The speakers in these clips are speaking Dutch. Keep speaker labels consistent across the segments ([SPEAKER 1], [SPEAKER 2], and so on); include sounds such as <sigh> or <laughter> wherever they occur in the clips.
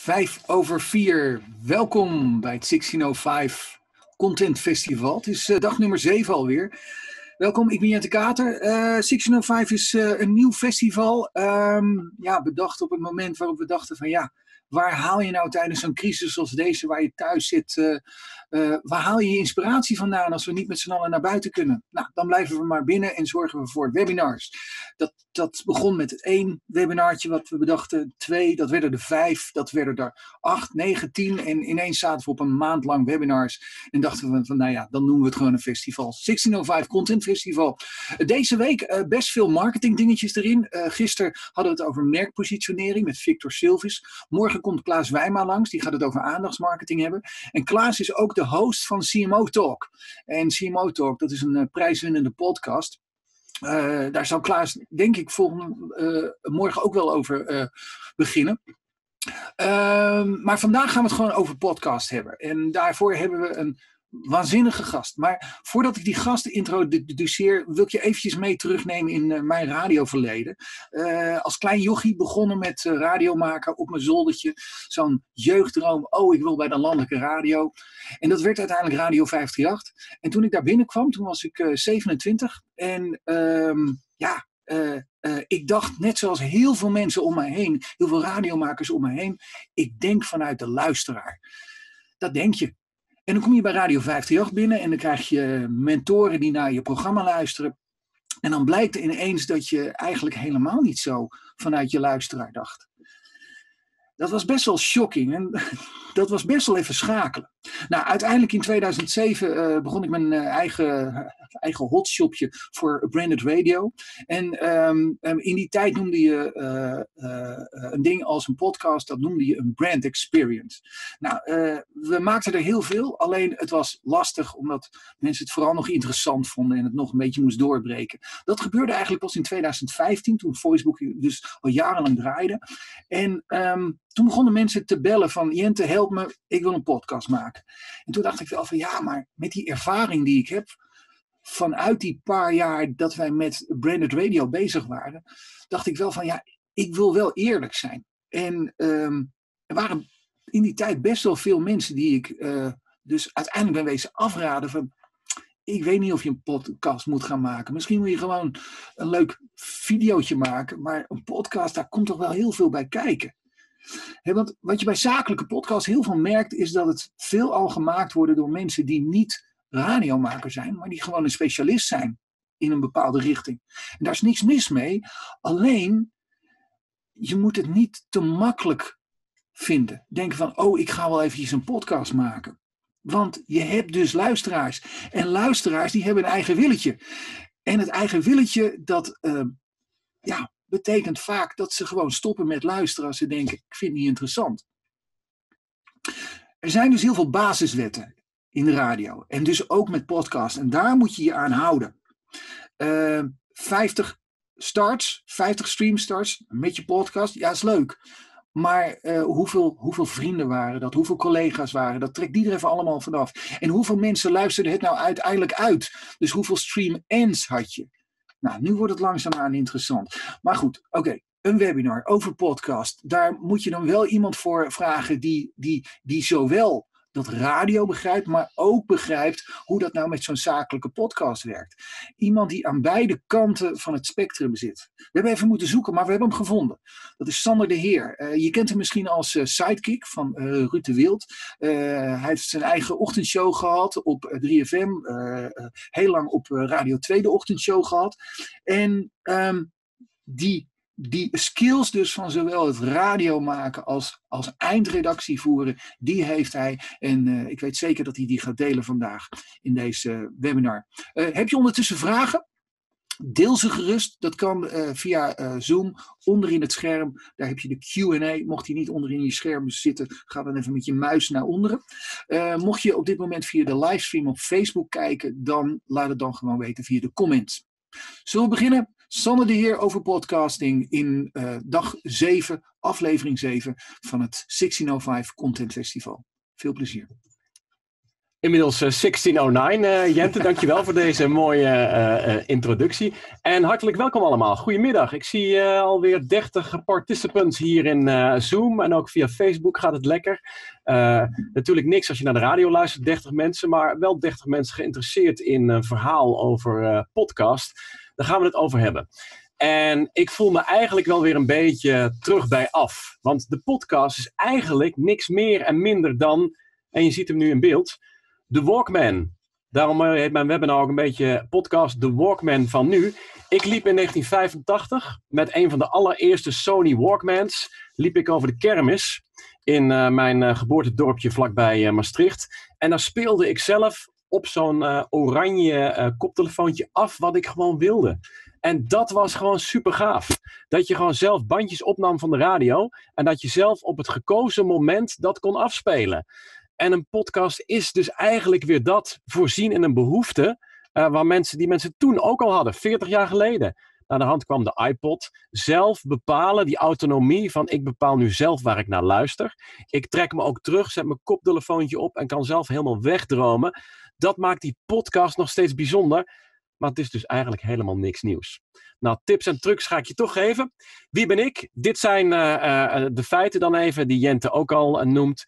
[SPEAKER 1] Vijf over vier. Welkom bij het 1605 Content Festival. Het is uh, dag nummer 7 alweer. Welkom, ik ben Jente Kater. Uh, 1605 is uh, een nieuw festival. Um, ja, bedacht op het moment waarop we dachten van ja, waar haal je nou tijdens zo'n crisis als deze, waar je thuis zit, waar haal je je inspiratie vandaan als we niet met z'n allen naar buiten kunnen? Nou, dan blijven we maar binnen en zorgen we voor webinars. Dat, dat begon met één webinartje wat we bedachten, twee, dat werden er vijf, dat werden er acht, negen, tien en ineens zaten we op een maand lang webinars en dachten we van, nou ja, dan noemen we het gewoon een festival. 1605 Content Festival. Deze week uh, best veel marketing dingetjes erin. gisteren hadden we het over merkpositionering met Victor Silvis. Morgen komt Klaas Wijma langs, die gaat het over aandachtsmarketing hebben. En Klaas is ook de host van CMO Talk. En CMO Talk, dat is een uh, prijswinnende podcast. Uh, daar zal Klaas, denk ik, volgende, uh, morgen ook wel over beginnen. Ehm, maar vandaag gaan we het gewoon over podcast hebben. En daarvoor hebben we een waanzinnige gast. Maar voordat ik die gast introduceer, wil ik je eventjes mee terugnemen in uh, mijn radioverleden. Uh, als klein jochie begonnen met uh, radio maken op mijn zoldertje. Zo'n jeugddroom, oh ik wil bij de landelijke radio. En dat werd uiteindelijk Radio 538. En toen ik daar binnenkwam, toen was ik 27. En um, ja, ik dacht, net zoals heel veel mensen om mij heen, heel veel radiomakers om mij heen, ik denk vanuit de luisteraar. Dat denk je. En dan kom je bij Radio 538 binnen en dan krijg je mentoren die naar je programma luisteren. En dan blijkt ineens dat je eigenlijk helemaal niet zo vanuit je luisteraar dacht. Dat was best wel shocking en dat was best wel even schakelen. Nou, uiteindelijk in 2007 uh, begon ik mijn uh, eigen, eigen hotshopje voor Branded Radio. En um, um, in die tijd noemde je een ding als een podcast, dat noemde je een brand experience. Nou, we maakten er heel veel, alleen het was lastig omdat mensen het vooral nog interessant vonden en het nog een beetje moest doorbreken. Dat gebeurde eigenlijk pas in 2015, toen Facebook dus al jarenlang draaide. En um, toen begonnen mensen te bellen van Jente, me, ik wil een podcast maken. En toen dacht ik wel van ja, maar met die ervaring die ik heb vanuit die paar jaar dat wij met branded radio bezig waren, dacht ik wel van ja, ik wil wel eerlijk zijn. En um, er waren in die tijd best wel veel mensen die ik uh, dus uiteindelijk ben wezen afraden van ik weet niet of je een podcast moet gaan maken. Misschien moet je gewoon een leuk videootje maken, maar een podcast, daar komt toch wel heel veel bij kijken. He, want wat je bij zakelijke podcasts heel veel merkt, is dat het veelal gemaakt wordt door mensen die niet radiomaker zijn, maar die gewoon een specialist zijn in een bepaalde richting. En daar is niks mis mee, alleen je moet het niet te makkelijk vinden. Denken van, oh, ik ga wel eventjes een podcast maken. Want je hebt dus luisteraars. En luisteraars die hebben een eigen willetje. En het eigen willetje, dat uh, ja, betekent vaak dat ze gewoon stoppen met luisteren als ze denken, ik vind niet interessant. Er zijn dus heel veel basiswetten in de radio. En dus ook met podcast. En daar moet je je aan houden. Uh, ehm, 50 starts, 50 stream starts met je podcast. Ja, is leuk. Maar uh, hoeveel, hoeveel vrienden waren dat? Hoeveel collega's waren dat? Trek die er even allemaal vanaf. En hoeveel mensen luisterden het nou uiteindelijk uit? Dus hoeveel stream ends had je? Nou, nu wordt het langzaamaan interessant. Maar goed, oké. Een webinar over podcast. Daar moet je dan wel iemand voor vragen die, die, die zowel dat radio begrijpt, maar ook begrijpt hoe dat nou met zo'n zakelijke podcast werkt. Iemand die aan beide kanten van het spectrum zit. We hebben even moeten zoeken, maar we hebben hem gevonden. Dat is Sander de Heer. Uh, je kent hem misschien als uh, sidekick van uh, Ruud de Wild. hij heeft zijn eigen ochtendshow gehad op 3FM. heel lang op Radio 2 de ochtendshow gehad. En um, die die skills dus van zowel het radio maken als, als eindredactie voeren, die heeft hij. En uh, ik weet zeker dat hij die gaat delen vandaag in deze webinar. Uh, heb je ondertussen vragen? Deel ze gerust. Dat kan uh, via Zoom onderin het scherm. Daar heb je de QA. Mocht die niet onderin je scherm zitten, ga dan even met je muis naar onderen. mocht je op dit moment via de livestream op Facebook kijken, dan laat het dan gewoon weten via de comments. Zullen we beginnen? Sanne de Heer over podcasting in uh, dag 7, aflevering 7 van het 1605 Content Festival. Veel plezier.
[SPEAKER 2] Inmiddels 1609. Uh, uh, Jente, <laughs> dankjewel voor deze mooie uh, introductie. En hartelijk welkom allemaal. Goedemiddag. Ik zie alweer 30 participants hier in Zoom. En ook via Facebook gaat het lekker. natuurlijk niks als je naar de radio luistert, 30 mensen. Maar wel 30 mensen geïnteresseerd in een verhaal over podcast. Daar gaan we het over hebben. En ik voel me eigenlijk wel weer een beetje terug bij af. Want de podcast is eigenlijk niks meer en minder dan, en je ziet hem nu in beeld, de Walkman. Daarom eh, heet mijn webinar ook een beetje podcast De Walkman van nu. Ik liep in 1985 met een van de allereerste Sony Walkmans. Liep ik over de kermis in uh, mijn uh, geboortedorpje vlakbij Maastricht. En daar speelde ik zelf op zo'n oranje koptelefoontje af wat ik gewoon wilde. En dat was gewoon super gaaf. Dat je gewoon zelf bandjes opnam van de radio. En dat je zelf op het gekozen moment dat kon afspelen. En een podcast is dus eigenlijk weer dat voorzien in een behoefte. Uh, waar mensen, die mensen toen ook al hadden, 40 jaar geleden. Naar de hand kwam de iPod. Zelf bepalen, die autonomie van ik bepaal nu zelf waar ik naar luister. Ik trek me ook terug, zet mijn koptelefoontje op en kan zelf helemaal wegdromen. Dat maakt die podcast nog steeds bijzonder. Maar het is dus eigenlijk helemaal niks nieuws. Nou, tips en trucs ga ik je toch geven. Wie ben ik? Dit zijn uh, de feiten dan even, die Jente ook al noemt.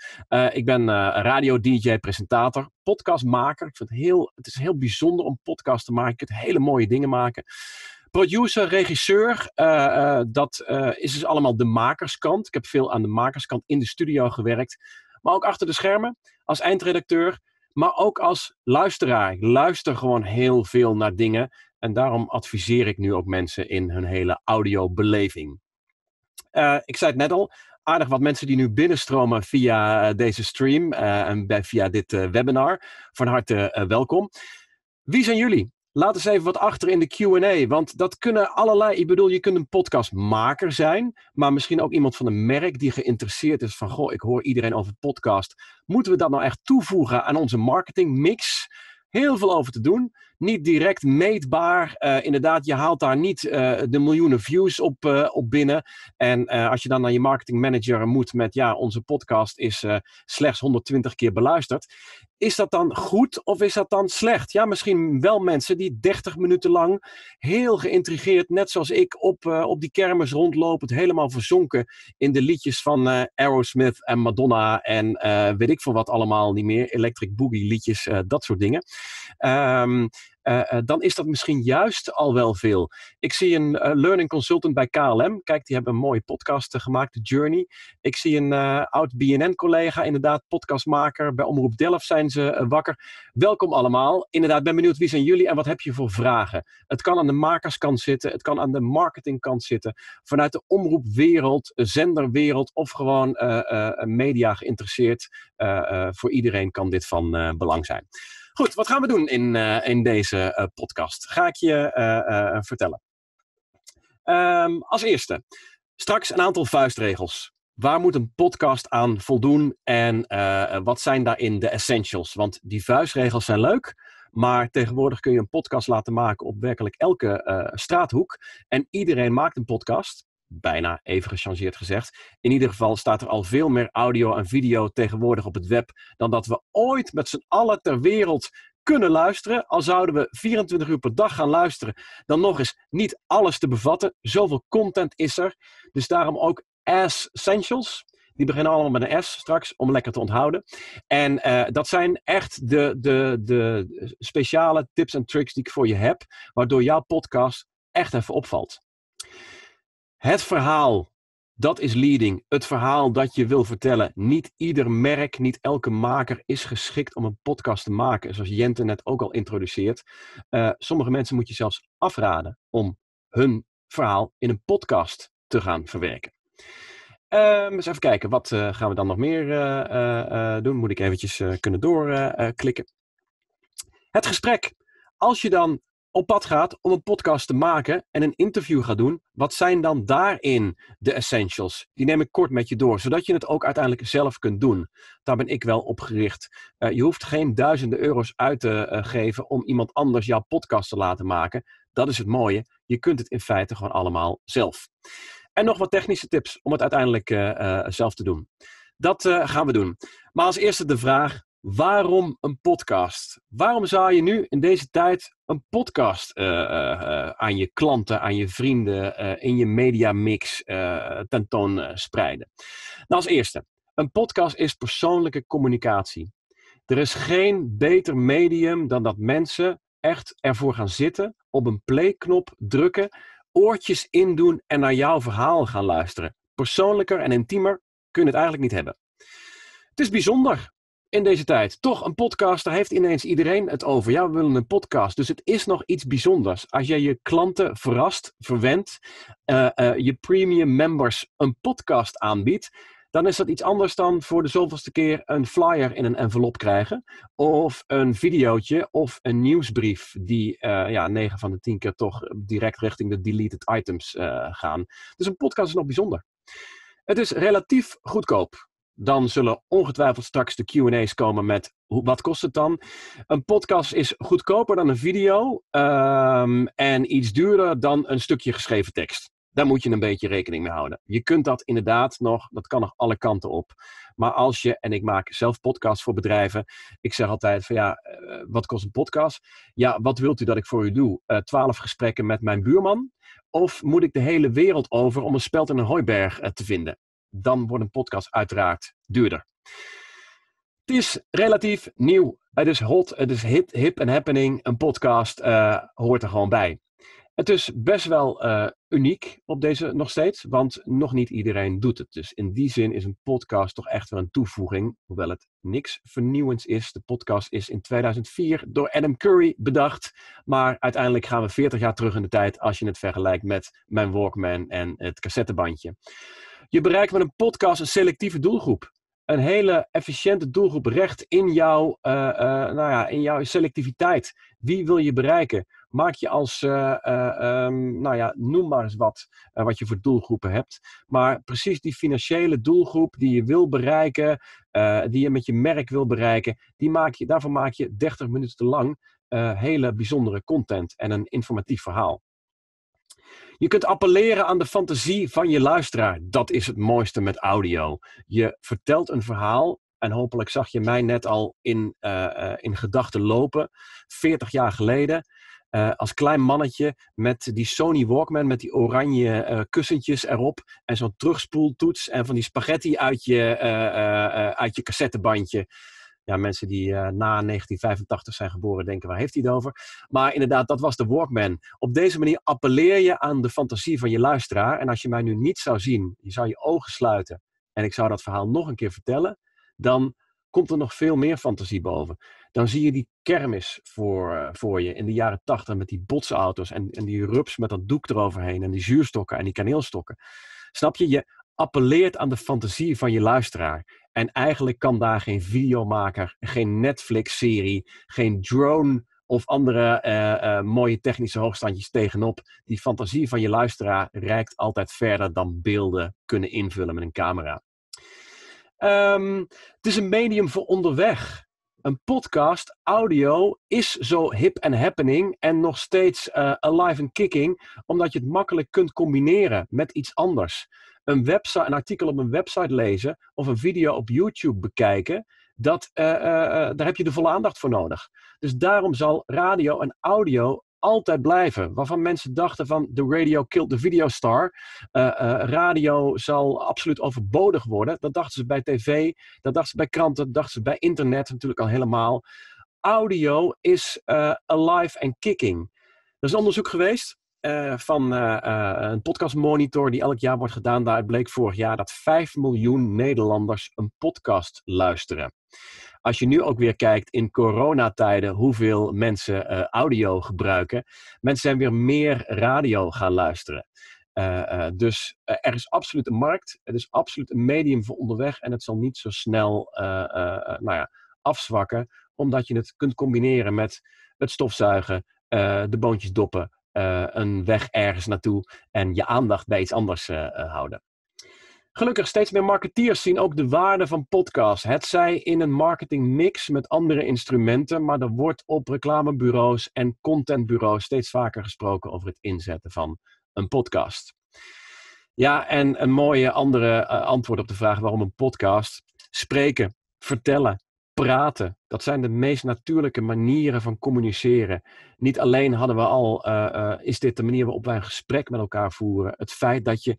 [SPEAKER 2] ik ben radio-dj, presentator, podcastmaker. Ik vind het, heel, het is heel bijzonder om podcast te maken. Ik kan hele mooie dingen maken. Producer, regisseur, dat is dus allemaal de makerskant. Ik heb veel aan de makerskant in de studio gewerkt. Maar ook achter de schermen als eindredacteur maar ook als luisteraar. Ik luister gewoon heel veel naar dingen en daarom adviseer ik nu ook mensen in hun hele audiobeleving. Uh, ik zei het net al, aardig wat mensen die nu binnenstromen via eh, deze stream uh, en via dit webinar. Van harte welkom. Wie zijn jullie? Laat eens even wat achter in de QA. Want dat kunnen allerlei. Ik bedoel, je kunt een podcastmaker zijn. Maar misschien ook iemand van een merk die geïnteresseerd is van. Goh, ik hoor iedereen over podcast. Moeten we dat nou echt toevoegen aan onze marketingmix? Heel veel over te doen. Niet direct meetbaar. Uh, inderdaad, je haalt daar niet uh, de miljoenen views op, uh, op binnen. En als je dan naar je marketingmanager moet met ja, onze podcast is slechts 120 keer beluisterd is dat dan goed of is dat dan slecht? Ja, misschien wel mensen die 30 minuten lang heel geïntrigeerd, net zoals ik, op, op die kermis rondlopen, helemaal verzonken in de liedjes van Aerosmith en Madonna en weet ik veel wat allemaal niet meer, Electric Boogie liedjes, dat soort dingen. Um, dan is dat misschien juist al wel veel. Ik zie een uh, learning consultant bij KLM. Kijk, die hebben een mooie podcast gemaakt, The Journey. Ik zie een oud BNN-collega, inderdaad, podcastmaker. Bij Omroep Delft zijn ze wakker. Welkom allemaal. Inderdaad, ben benieuwd wie zijn jullie en wat heb je voor vragen? Het kan aan de makerskant zitten, het kan aan de marketingkant zitten. Vanuit de omroepwereld, zenderwereld of gewoon media geïnteresseerd. voor iedereen kan dit van belang zijn. Goed, wat gaan we doen in, uh, in deze uh, podcast? Ga ik je uh, vertellen. Um, als eerste, straks een aantal vuistregels. Waar moet een podcast aan voldoen en wat zijn daarin de essentials? Want die vuistregels zijn leuk, maar tegenwoordig kun je een podcast laten maken op werkelijk elke straathoek. En iedereen maakt een podcast bijna even gechangeerd gezegd. In ieder geval staat er al veel meer audio en video tegenwoordig op het web dan dat we ooit met z'n allen ter wereld kunnen luisteren. Al zouden we 24 uur per dag gaan luisteren, dan nog eens niet alles te bevatten. Zoveel content is er. Dus daarom ook Essentials. Die beginnen allemaal met een S straks, om lekker te onthouden. En uh, dat zijn echt de, de, de speciale tips en tricks die ik voor je heb, waardoor jouw podcast echt even opvalt. Het verhaal, dat is leading. Het verhaal dat je wil vertellen. Niet ieder merk, niet elke maker is geschikt om een podcast te maken. Zoals Jente net ook al introduceert. Uh, sommige mensen moet je zelfs afraden om hun verhaal in een podcast te gaan verwerken. Uh, eens even kijken, wat uh, gaan we dan nog meer uh, doen? Moet ik eventjes kunnen doorklikken. het gesprek. Als je dan op pad gaat om een podcast te maken en een interview gaat doen, wat zijn dan daarin de essentials? Die neem ik kort met je door, zodat je het ook uiteindelijk zelf kunt doen. Daar ben ik wel op gericht. Uh, je hoeft geen duizenden euro's uit te uh, geven om iemand anders jouw podcast te laten maken. Dat is het mooie. Je kunt het in feite gewoon allemaal zelf. En nog wat technische tips om het uiteindelijk uh, zelf te doen. Dat gaan we doen. Maar als eerste de vraag: Waarom een podcast? Waarom zou je nu in deze tijd een podcast uh, uh, aan je klanten, aan je vrienden, in je mediamix tentoon spreiden? Nou, als eerste, een podcast is persoonlijke communicatie. Er is geen beter medium dan dat mensen echt ervoor gaan zitten, op een playknop drukken, oortjes indoen en naar jouw verhaal gaan luisteren. Persoonlijker en intiemer kun je het eigenlijk niet hebben. Het is bijzonder in deze tijd. Toch, een podcast, daar heeft ineens iedereen het over. Ja, we willen een podcast. Dus het is nog iets bijzonders. Als jij je klanten verrast, verwendt, uh, uh, je premium members een podcast aanbiedt, dan is dat iets anders dan voor de zoveelste keer een flyer in een envelop krijgen. Of een videootje of een nieuwsbrief die uh, ja, 9 van de 10 keer toch direct richting de deleted items gaan. Dus een podcast is nog bijzonder. Het is relatief goedkoop dan zullen ongetwijfeld straks de QA's komen met wat kost het dan? Een podcast is goedkoper dan een video um, en iets duurder dan een stukje geschreven tekst. Daar moet je een beetje rekening mee houden. Je kunt dat inderdaad nog, dat kan nog alle kanten op. Maar als je, en ik maak zelf podcasts voor bedrijven, ik zeg altijd van ja, uh, wat kost een podcast? Ja, wat wilt u dat ik voor u doe? Uh, twaalf gesprekken met mijn buurman? Of moet ik de hele wereld over om een speld in een hooiberg uh, te vinden? Dan wordt een podcast uiteraard duurder. Het is relatief nieuw. Het is hot, het is hip, hip en happening. Een podcast uh, hoort er gewoon bij. Het is best wel uh, uniek op deze nog steeds, want nog niet iedereen doet het. Dus in die zin is een podcast toch echt wel een toevoeging, hoewel het niks vernieuwends is. De podcast is in 2004 door Adam Curry bedacht, maar uiteindelijk gaan we 40 jaar terug in de tijd als je het vergelijkt met mijn Walkman en het cassettebandje. Je bereikt met een podcast een selectieve doelgroep. Een hele efficiënte doelgroep recht in jouw, uh, uh, nou ja, in jouw selectiviteit. Wie wil je bereiken? Maak je als, uh, um, nou ja, noem maar eens wat, wat je voor doelgroepen hebt. Maar precies die financiële doelgroep die je wil bereiken, die je met je merk wil bereiken, die maak je, daarvoor maak je 30 minuten te lang hele bijzondere content en een informatief verhaal. Je kunt appelleren aan de fantasie van je luisteraar. Dat is het mooiste met audio. Je vertelt een verhaal en hopelijk zag je mij net al in, uh, uh, in gedachten lopen, 40 jaar geleden. Uh, als klein mannetje met die Sony Walkman met die oranje kussentjes erop en zo'n terugspoeltoets en van die spaghetti uit je, uit je cassettebandje ja, mensen die uh, na 1985 zijn geboren denken, waar heeft hij het over? Maar inderdaad, dat was de Walkman. Op deze manier appelleer je aan de fantasie van je luisteraar. En als je mij nu niet zou zien, je zou je ogen sluiten en ik zou dat verhaal nog een keer vertellen, dan komt er nog veel meer fantasie boven. Dan zie je die kermis voor, uh, voor je in de jaren 80 met die botsauto's en, en die rups met dat doek eroverheen en die zuurstokken en die kaneelstokken. Snap je? Je appelleert aan de fantasie van je luisteraar. En eigenlijk kan daar geen videomaker, geen Netflix-serie, geen drone of andere uh, uh, mooie technische hoogstandjes tegenop. Die fantasie van je luisteraar reikt altijd verder dan beelden kunnen invullen met een camera. Um, het is een medium voor onderweg. Een podcast, audio, is zo hip en happening en nog steeds uh, alive and kicking, omdat je het makkelijk kunt combineren met iets anders een, website, een artikel op een website lezen of een video op YouTube bekijken, dat, uh, uh, daar heb je de volle aandacht voor nodig. Dus daarom zal radio en audio altijd blijven. Waarvan mensen dachten van de radio killed the video star. Radio zal absoluut overbodig worden. Dat dachten ze bij tv, dat dachten ze bij kranten, dat dachten ze bij internet natuurlijk al helemaal. Audio is alive and kicking. Er is onderzoek geweest uh, van uh, uh, een podcastmonitor die elk jaar wordt gedaan. Daaruit bleek vorig jaar dat 5 miljoen Nederlanders een podcast luisteren. Als je nu ook weer kijkt in coronatijden hoeveel mensen audio gebruiken. Mensen zijn weer meer radio gaan luisteren. dus er is absoluut een markt. Het is absoluut een medium voor onderweg. En het zal niet zo snel nou ja, afzwakken. Omdat je het kunt combineren met het stofzuigen, de boontjes doppen, uh, een weg ergens naartoe en je aandacht bij iets anders uh, uh, houden. Gelukkig steeds meer marketeers zien ook de waarde van podcasts. Het zij in een marketingmix met andere instrumenten, maar er wordt op reclamebureaus en contentbureaus steeds vaker gesproken over het inzetten van een podcast. Ja, en een mooie andere antwoord op de vraag waarom een podcast. Spreken, vertellen, praten. Dat zijn de meest natuurlijke manieren van communiceren. Niet alleen hadden we al, uh, is dit de manier waarop wij een gesprek met elkaar voeren. Het feit dat je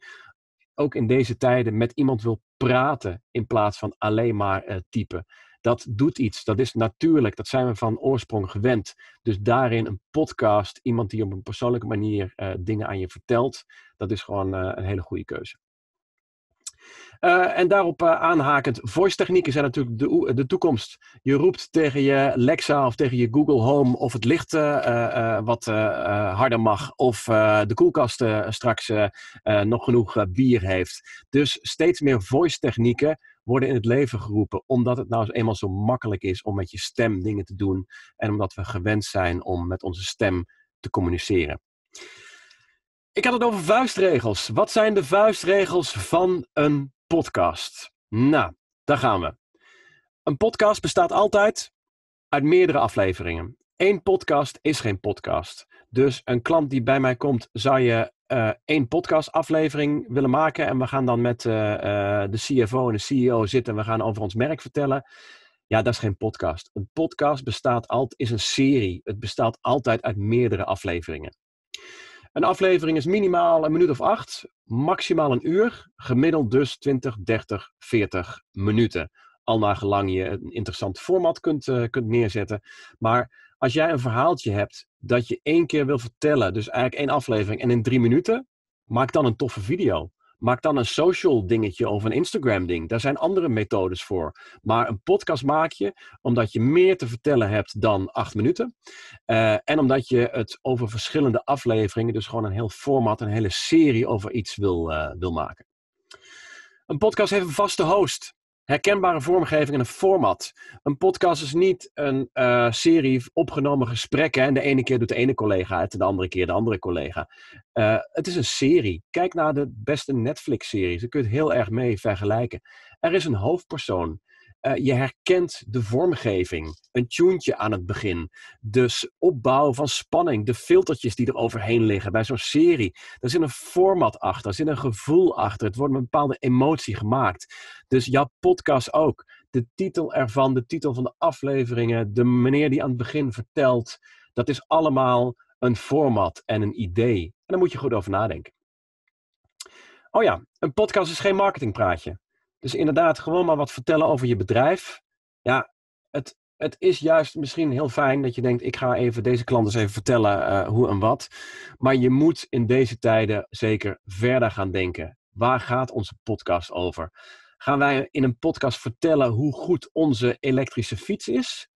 [SPEAKER 2] ook in deze tijden met iemand wil praten in plaats van alleen maar uh, typen. Dat doet iets, dat is natuurlijk, dat zijn we van oorsprong gewend. Dus daarin een podcast, iemand die op een persoonlijke manier dingen aan je vertelt, dat is gewoon een hele goede keuze. Uh, en daarop uh, aanhakend, voice technieken zijn natuurlijk de, de, toekomst. Je roept tegen je Lexa of tegen je Google Home of het licht uh, wat harder mag of de koelkast straks nog genoeg bier heeft. Dus steeds meer voice technieken worden in het leven geroepen, omdat het nou eenmaal zo makkelijk is om met je stem dingen te doen en omdat we gewend zijn om met onze stem te communiceren. Ik had het over vuistregels. Wat zijn de vuistregels van een podcast. Nou, daar gaan we. Een podcast bestaat altijd uit meerdere afleveringen. Eén podcast is geen podcast. Dus een klant die bij mij komt, zou je uh, één podcastaflevering willen maken. En we gaan dan met uh, uh, de CFO en de CEO zitten en we gaan over ons merk vertellen. Ja, dat is geen podcast. Een podcast bestaat altijd, is een serie. Het bestaat altijd uit meerdere afleveringen. Een aflevering is minimaal een minuut of acht, maximaal een uur, gemiddeld dus 20, 30, 40 minuten. Al naar gelang je een interessant format kunt, uh, kunt neerzetten. Maar als jij een verhaaltje hebt dat je één keer wil vertellen, dus eigenlijk één aflevering en in drie minuten, maak dan een toffe video. Maak dan een social dingetje of een Instagram ding. Daar zijn andere methodes voor. Maar een podcast maak je omdat je meer te vertellen hebt dan acht minuten. Uh, en omdat je het over verschillende afleveringen, dus gewoon een heel format, een hele serie over iets wil, uh, wil maken. Een podcast heeft een vaste host herkenbare vormgeving en een format. Een podcast is niet een uh, serie opgenomen gesprekken en de ene keer doet de ene collega het en de andere keer de andere collega. Uh, het is een serie. Kijk naar de beste Netflix-series. Daar kun je het heel erg mee vergelijken. Er is een hoofdpersoon. Uh, je herkent de vormgeving, een tuentje aan het begin, de opbouw van spanning, de filtertjes die er overheen liggen bij zo'n serie. Er zit een format achter, er zit een gevoel achter, het wordt een bepaalde emotie gemaakt. Dus jouw podcast ook. De titel ervan, de titel van de afleveringen, de meneer die aan het begin vertelt, dat is allemaal een format en een idee. En daar moet je goed over nadenken. Oh ja, een podcast is geen marketingpraatje. Dus inderdaad, gewoon maar wat vertellen over je bedrijf. Ja, het, het is juist misschien heel fijn dat je denkt: ik ga even deze klant eens even vertellen uh, hoe en wat. Maar je moet in deze tijden zeker verder gaan denken. Waar gaat onze podcast over? Gaan wij in een podcast vertellen hoe goed onze elektrische fiets is?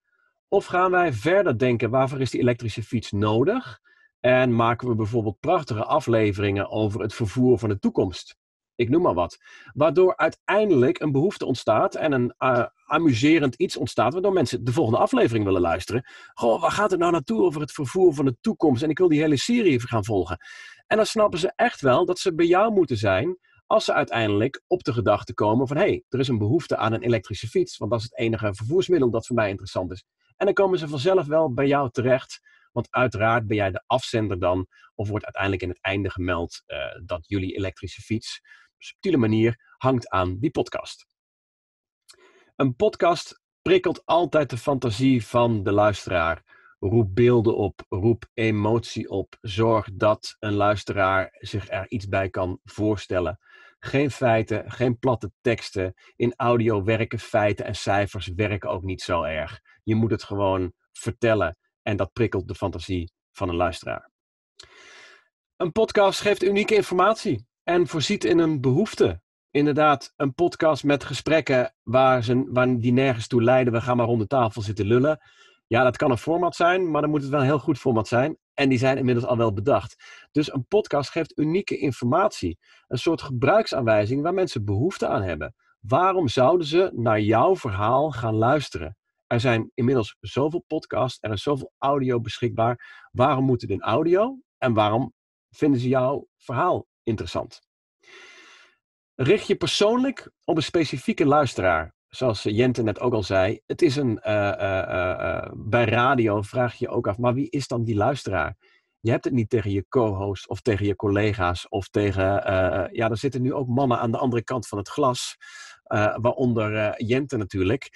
[SPEAKER 2] Of gaan wij verder denken: waarvoor is die elektrische fiets nodig? En maken we bijvoorbeeld prachtige afleveringen over het vervoer van de toekomst? Ik noem maar wat. Waardoor uiteindelijk een behoefte ontstaat en een uh, amuserend iets ontstaat, waardoor mensen de volgende aflevering willen luisteren. Goh, waar gaat het nou naartoe over het vervoer van de toekomst? En ik wil die hele serie even gaan volgen. En dan snappen ze echt wel dat ze bij jou moeten zijn als ze uiteindelijk op de gedachte komen van hé, hey, er is een behoefte aan een elektrische fiets, want dat is het enige vervoersmiddel dat voor mij interessant is. En dan komen ze vanzelf wel bij jou terecht, want uiteraard ben jij de afzender dan, of wordt uiteindelijk in het einde gemeld uh, dat jullie elektrische fiets subtiele manier hangt aan die podcast. Een podcast prikkelt altijd de fantasie van de luisteraar. Roep beelden op, roep emotie op. Zorg dat een luisteraar zich er iets bij kan voorstellen. Geen feiten, geen platte teksten. In audio werken feiten en cijfers werken ook niet zo erg. Je moet het gewoon vertellen en dat prikkelt de fantasie van een luisteraar. Een podcast geeft unieke informatie en voorziet in een behoefte. Inderdaad, een podcast met gesprekken waar, ze, waar die nergens toe leiden. We gaan maar rond de tafel zitten lullen. Ja, dat kan een format zijn, maar dan moet het wel een heel goed format zijn. En die zijn inmiddels al wel bedacht. Dus een podcast geeft unieke informatie. Een soort gebruiksaanwijzing waar mensen behoefte aan hebben. Waarom zouden ze naar jouw verhaal gaan luisteren? Er zijn inmiddels zoveel podcasts, er is zoveel audio beschikbaar. Waarom moet het in audio? En waarom vinden ze jouw verhaal interessant. Richt je persoonlijk op een specifieke luisteraar. Zoals Jente net ook al zei, het is een, uh, uh, bij radio vraag je je ook af, maar wie is dan die luisteraar? Je hebt het niet tegen je co-host of tegen je collega's of tegen, ja, er zitten nu ook mannen aan de andere kant van het glas, waaronder Jente natuurlijk.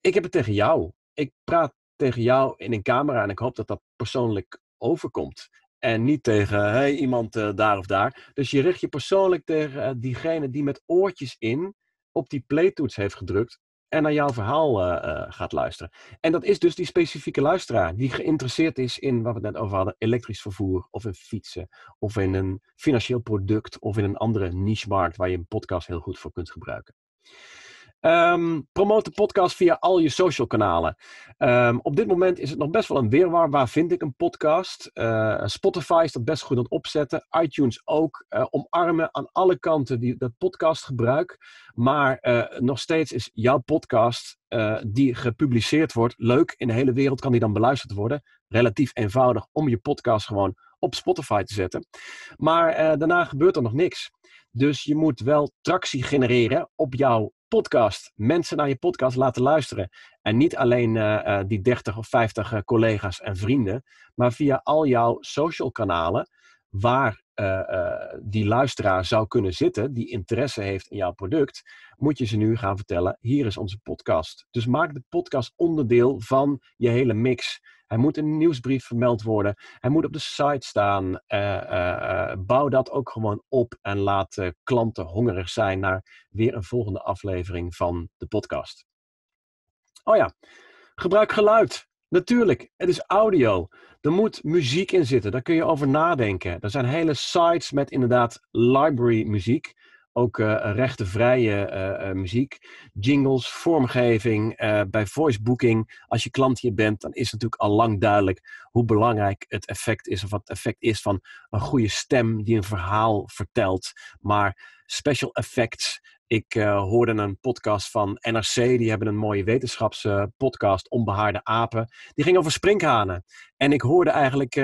[SPEAKER 2] ik heb het tegen jou. Ik praat tegen jou in een camera en ik hoop dat dat persoonlijk overkomt. En niet tegen hey, iemand uh, daar of daar. Dus je richt je persoonlijk tegen uh, diegene die met oortjes in op die playtoets heeft gedrukt en naar jouw verhaal uh, gaat luisteren. En dat is dus die specifieke luisteraar die geïnteresseerd is in wat we net over hadden: elektrisch vervoer, of in fietsen, of in een financieel product, of in een andere niche-markt waar je een podcast heel goed voor kunt gebruiken. Um, promote de podcast via al je social kanalen. Um, op dit moment is het nog best wel een weerwaar. Waar vind ik een podcast? Uh, Spotify is dat best goed aan het opzetten. iTunes ook. Uh, omarmen aan alle kanten die, dat podcastgebruik. Maar uh, nog steeds is jouw podcast die gepubliceerd wordt leuk. In de hele wereld kan die dan beluisterd worden. Relatief eenvoudig om je podcast gewoon op Spotify te zetten. Maar daarna gebeurt er nog niks. Dus je moet wel tractie genereren op jouw podcast. Mensen naar je podcast laten luisteren. En niet alleen uh, die 30 of 50 uh, eh, collega's en vrienden, maar via al jouw social kanalen waar die luisteraar zou kunnen zitten, die interesse heeft in jouw product, moet je ze nu gaan vertellen: hier is onze podcast. Dus maak de podcast onderdeel van je hele mix. Hij moet in een nieuwsbrief vermeld worden. Hij moet op de site staan. Uh, uh, bouw dat ook gewoon op en laat klanten hongerig zijn naar weer een volgende aflevering van de podcast. Oh ja, gebruik geluid. Natuurlijk, het is audio. Er moet muziek in zitten, daar kun je over nadenken. Er zijn hele sites met inderdaad library muziek ook uh, rechtenvrije uh, uh, muziek, jingles, vormgeving, bij voice booking. Als je klant hier bent, dan is natuurlijk al lang duidelijk hoe belangrijk het effect is, of wat het effect is van een goede stem die een verhaal vertelt. Maar special effects. Ik hoorde een podcast van NRC, die hebben een mooie wetenschapspodcast, Onbehaarde Apen. Die ging over sprinkhanen. En ik hoorde eigenlijk,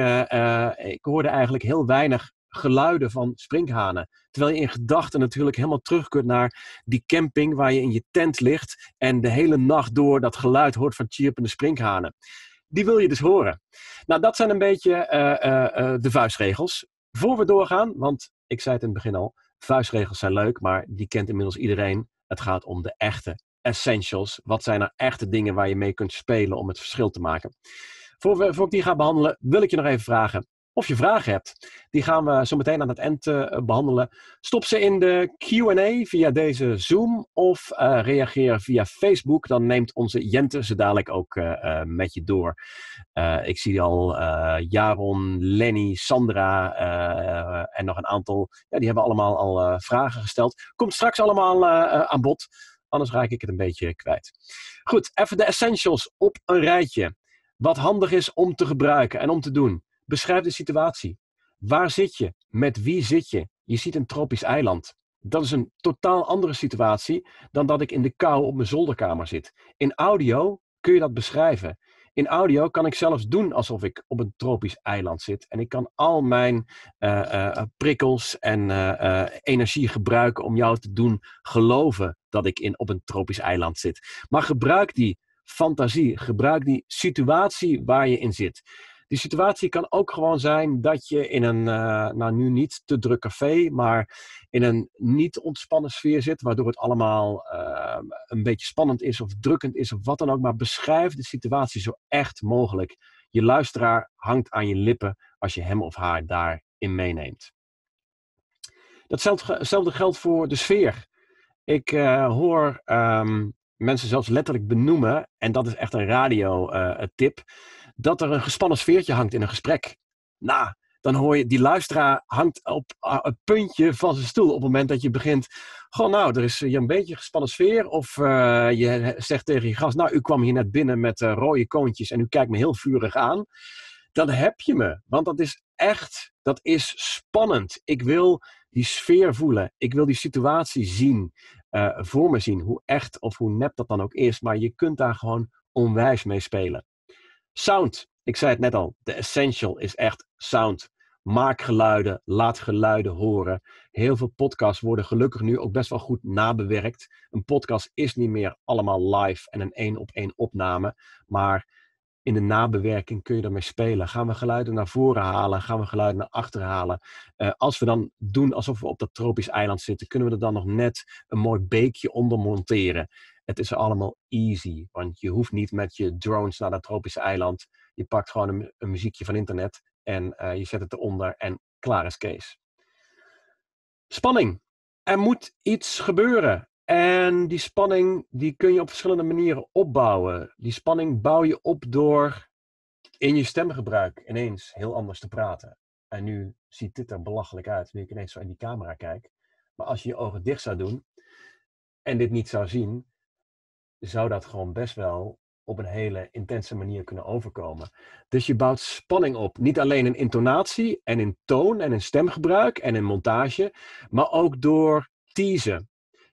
[SPEAKER 2] ik hoorde eigenlijk heel weinig geluiden van sprinkhanen. Terwijl je in gedachten natuurlijk helemaal terug kunt naar die camping waar je in je tent ligt en de hele nacht door dat geluid hoort van chirpende sprinkhanen. Die wil je dus horen. Nou, dat zijn een beetje uh, uh, de vuistregels. Voor we doorgaan, want ik zei het in het begin al, vuistregels zijn leuk, maar die kent inmiddels iedereen. Het gaat om de echte essentials. Wat zijn er echte dingen waar je mee kunt spelen om het verschil te maken? Voor, we, voor ik die ga behandelen, wil ik je nog even vragen of je vragen hebt. Die gaan we zo meteen aan het eind uh, behandelen. Stop ze in de QA via deze Zoom of uh, reageer via Facebook. Dan neemt onze Jente ze dadelijk ook uh, met je door. ik zie al Jaron, Lenny, Sandra en nog een aantal. Ja, die hebben allemaal al vragen gesteld. Komt straks allemaal aan bod. Anders raak ik het een beetje kwijt. Goed, even de essentials op een rijtje. Wat handig is om te gebruiken en om te doen. Beschrijf de situatie. Waar zit je? Met wie zit je? Je ziet een tropisch eiland. Dat is een totaal andere situatie dan dat ik in de kou op mijn zolderkamer zit. In audio kun je dat beschrijven. In audio kan ik zelfs doen alsof ik op een tropisch eiland zit. En ik kan al mijn uh, uh, prikkels en energie gebruiken om jou te doen geloven dat ik in, op een tropisch eiland zit. Maar gebruik die fantasie, gebruik die situatie waar je in zit. Die situatie kan ook gewoon zijn dat je in een, uh, nou nu niet te druk café, maar in een niet ontspannen sfeer zit, waardoor het allemaal uh, een beetje spannend is of drukkend is of wat dan ook. Maar beschrijf de situatie zo echt mogelijk. Je luisteraar hangt aan je lippen als je hem of haar daarin meeneemt. Datzelfde geldt voor de sfeer. Ik uh, hoor um, mensen zelfs letterlijk benoemen, en dat is echt een radio-tip dat er een gespannen sfeertje hangt in een gesprek. Nou, dan hoor je, die luisteraar hangt op uh, het puntje van zijn stoel op het moment dat je begint. Gewoon, nou, er is hier een beetje gespannen sfeer. Of uh, je zegt tegen je gast, nou, u kwam hier net binnen met uh, rode koontjes en u kijkt me heel vurig aan. Dan heb je me, want dat is echt, dat is spannend. Ik wil die sfeer voelen. Ik wil die situatie zien, voor me zien. Hoe echt of hoe nep dat dan ook is. Maar je kunt daar gewoon onwijs mee spelen. Sound. Ik zei het net al. De essential is echt sound. Maak geluiden, laat geluiden horen. Heel veel podcasts worden gelukkig nu ook best wel goed nabewerkt. Een podcast is niet meer allemaal live en een één op één opname. Maar in de nabewerking kun je ermee spelen. Gaan we geluiden naar voren halen? Gaan we geluiden naar achteren halen? Uh, als we dan doen alsof we op dat tropisch eiland zitten, kunnen we er dan nog net een mooi beekje onder monteren. Het is allemaal easy. Want je hoeft niet met je drones naar dat tropische eiland. Je pakt gewoon een, muziekje van internet en uh, je zet het eronder en klaar is Kees. Spanning. Er moet iets gebeuren. En die spanning die kun je op verschillende manieren opbouwen. Die spanning bouw je op door in je stemgebruik ineens heel anders te praten. En nu ziet dit er belachelijk uit, nu ik ineens zo in die camera kijk. Maar als je je ogen dicht zou doen en dit niet zou zien, zou dat gewoon best wel op een hele intense manier kunnen overkomen. Dus je bouwt spanning op. Niet alleen in intonatie en in toon en in stemgebruik en in montage, maar ook door teasen.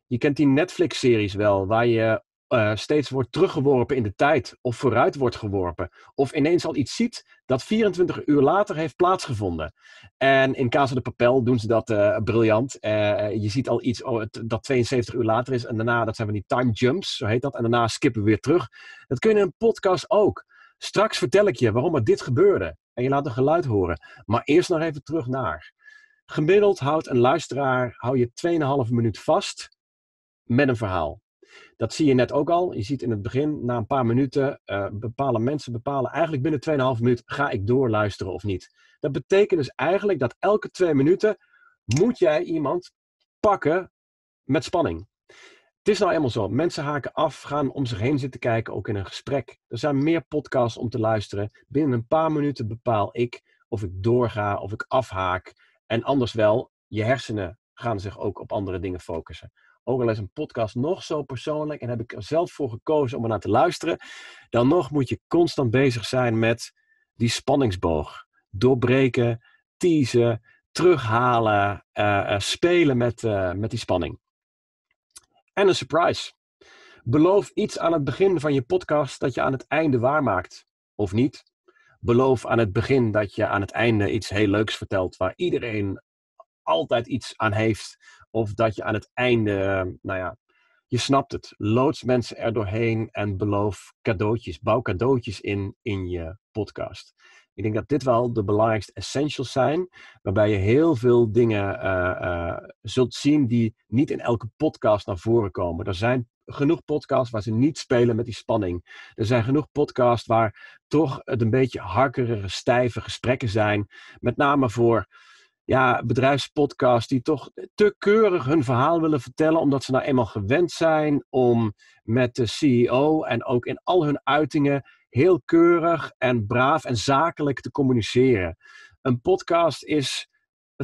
[SPEAKER 2] Je kent die Netflix-series wel, waar je uh, steeds wordt teruggeworpen in de tijd of vooruit wordt geworpen. Of ineens al iets ziet dat 24 uur later heeft plaatsgevonden. En in Casa de Papel doen ze dat uh, briljant. Uh, je ziet al iets oh, dat 72 uur later is en daarna, dat zijn van die time jumps, zo heet dat. En daarna skippen we weer terug. Dat kun je in een podcast ook. Straks vertel ik je waarom er dit gebeurde. En je laat een geluid horen. Maar eerst nog even terug naar. Gemiddeld houdt een luisteraar hou je 2,5 minuut vast met een verhaal. Dat zie je net ook al. Je ziet in het begin, na een paar minuten, uh, bepalen mensen bepalen eigenlijk binnen 2,5 minuut ga ik doorluisteren of niet. Dat betekent dus eigenlijk dat elke twee minuten moet jij iemand pakken met spanning. Het is nou eenmaal zo. Mensen haken af, gaan om zich heen zitten kijken, ook in een gesprek. Er zijn meer podcasts om te luisteren. Binnen een paar minuten bepaal ik of ik doorga, of ik afhaak. En anders wel, je hersenen gaan zich ook op andere dingen focussen ook al is een podcast nog zo persoonlijk en heb ik er zelf voor gekozen om er naar te luisteren, dan nog moet je constant bezig zijn met die spanningsboog. Doorbreken, teasen, terughalen, uh, uh, spelen met, uh, met die spanning. En een surprise. Beloof iets aan het begin van je podcast dat je aan het einde waarmaakt. Of niet. Beloof aan het begin dat je aan het einde iets heel leuks vertelt waar iedereen altijd iets aan heeft. Of dat je aan het einde, nou ja, je snapt het. Loods mensen er doorheen en beloof cadeautjes. Bouw cadeautjes in in je podcast. Ik denk dat dit wel de belangrijkste essentials zijn, waarbij je heel veel dingen uh, uh, zult zien die niet in elke podcast naar voren komen. Er zijn genoeg podcasts waar ze niet spelen met die spanning. Er zijn genoeg podcasts waar toch het een beetje harkerige, stijve gesprekken zijn. Met name voor ja, bedrijfspodcasts die toch te keurig hun verhaal willen vertellen, omdat ze nou eenmaal gewend zijn om met de CEO en ook in al hun uitingen heel keurig en braaf en zakelijk te communiceren. Een podcast is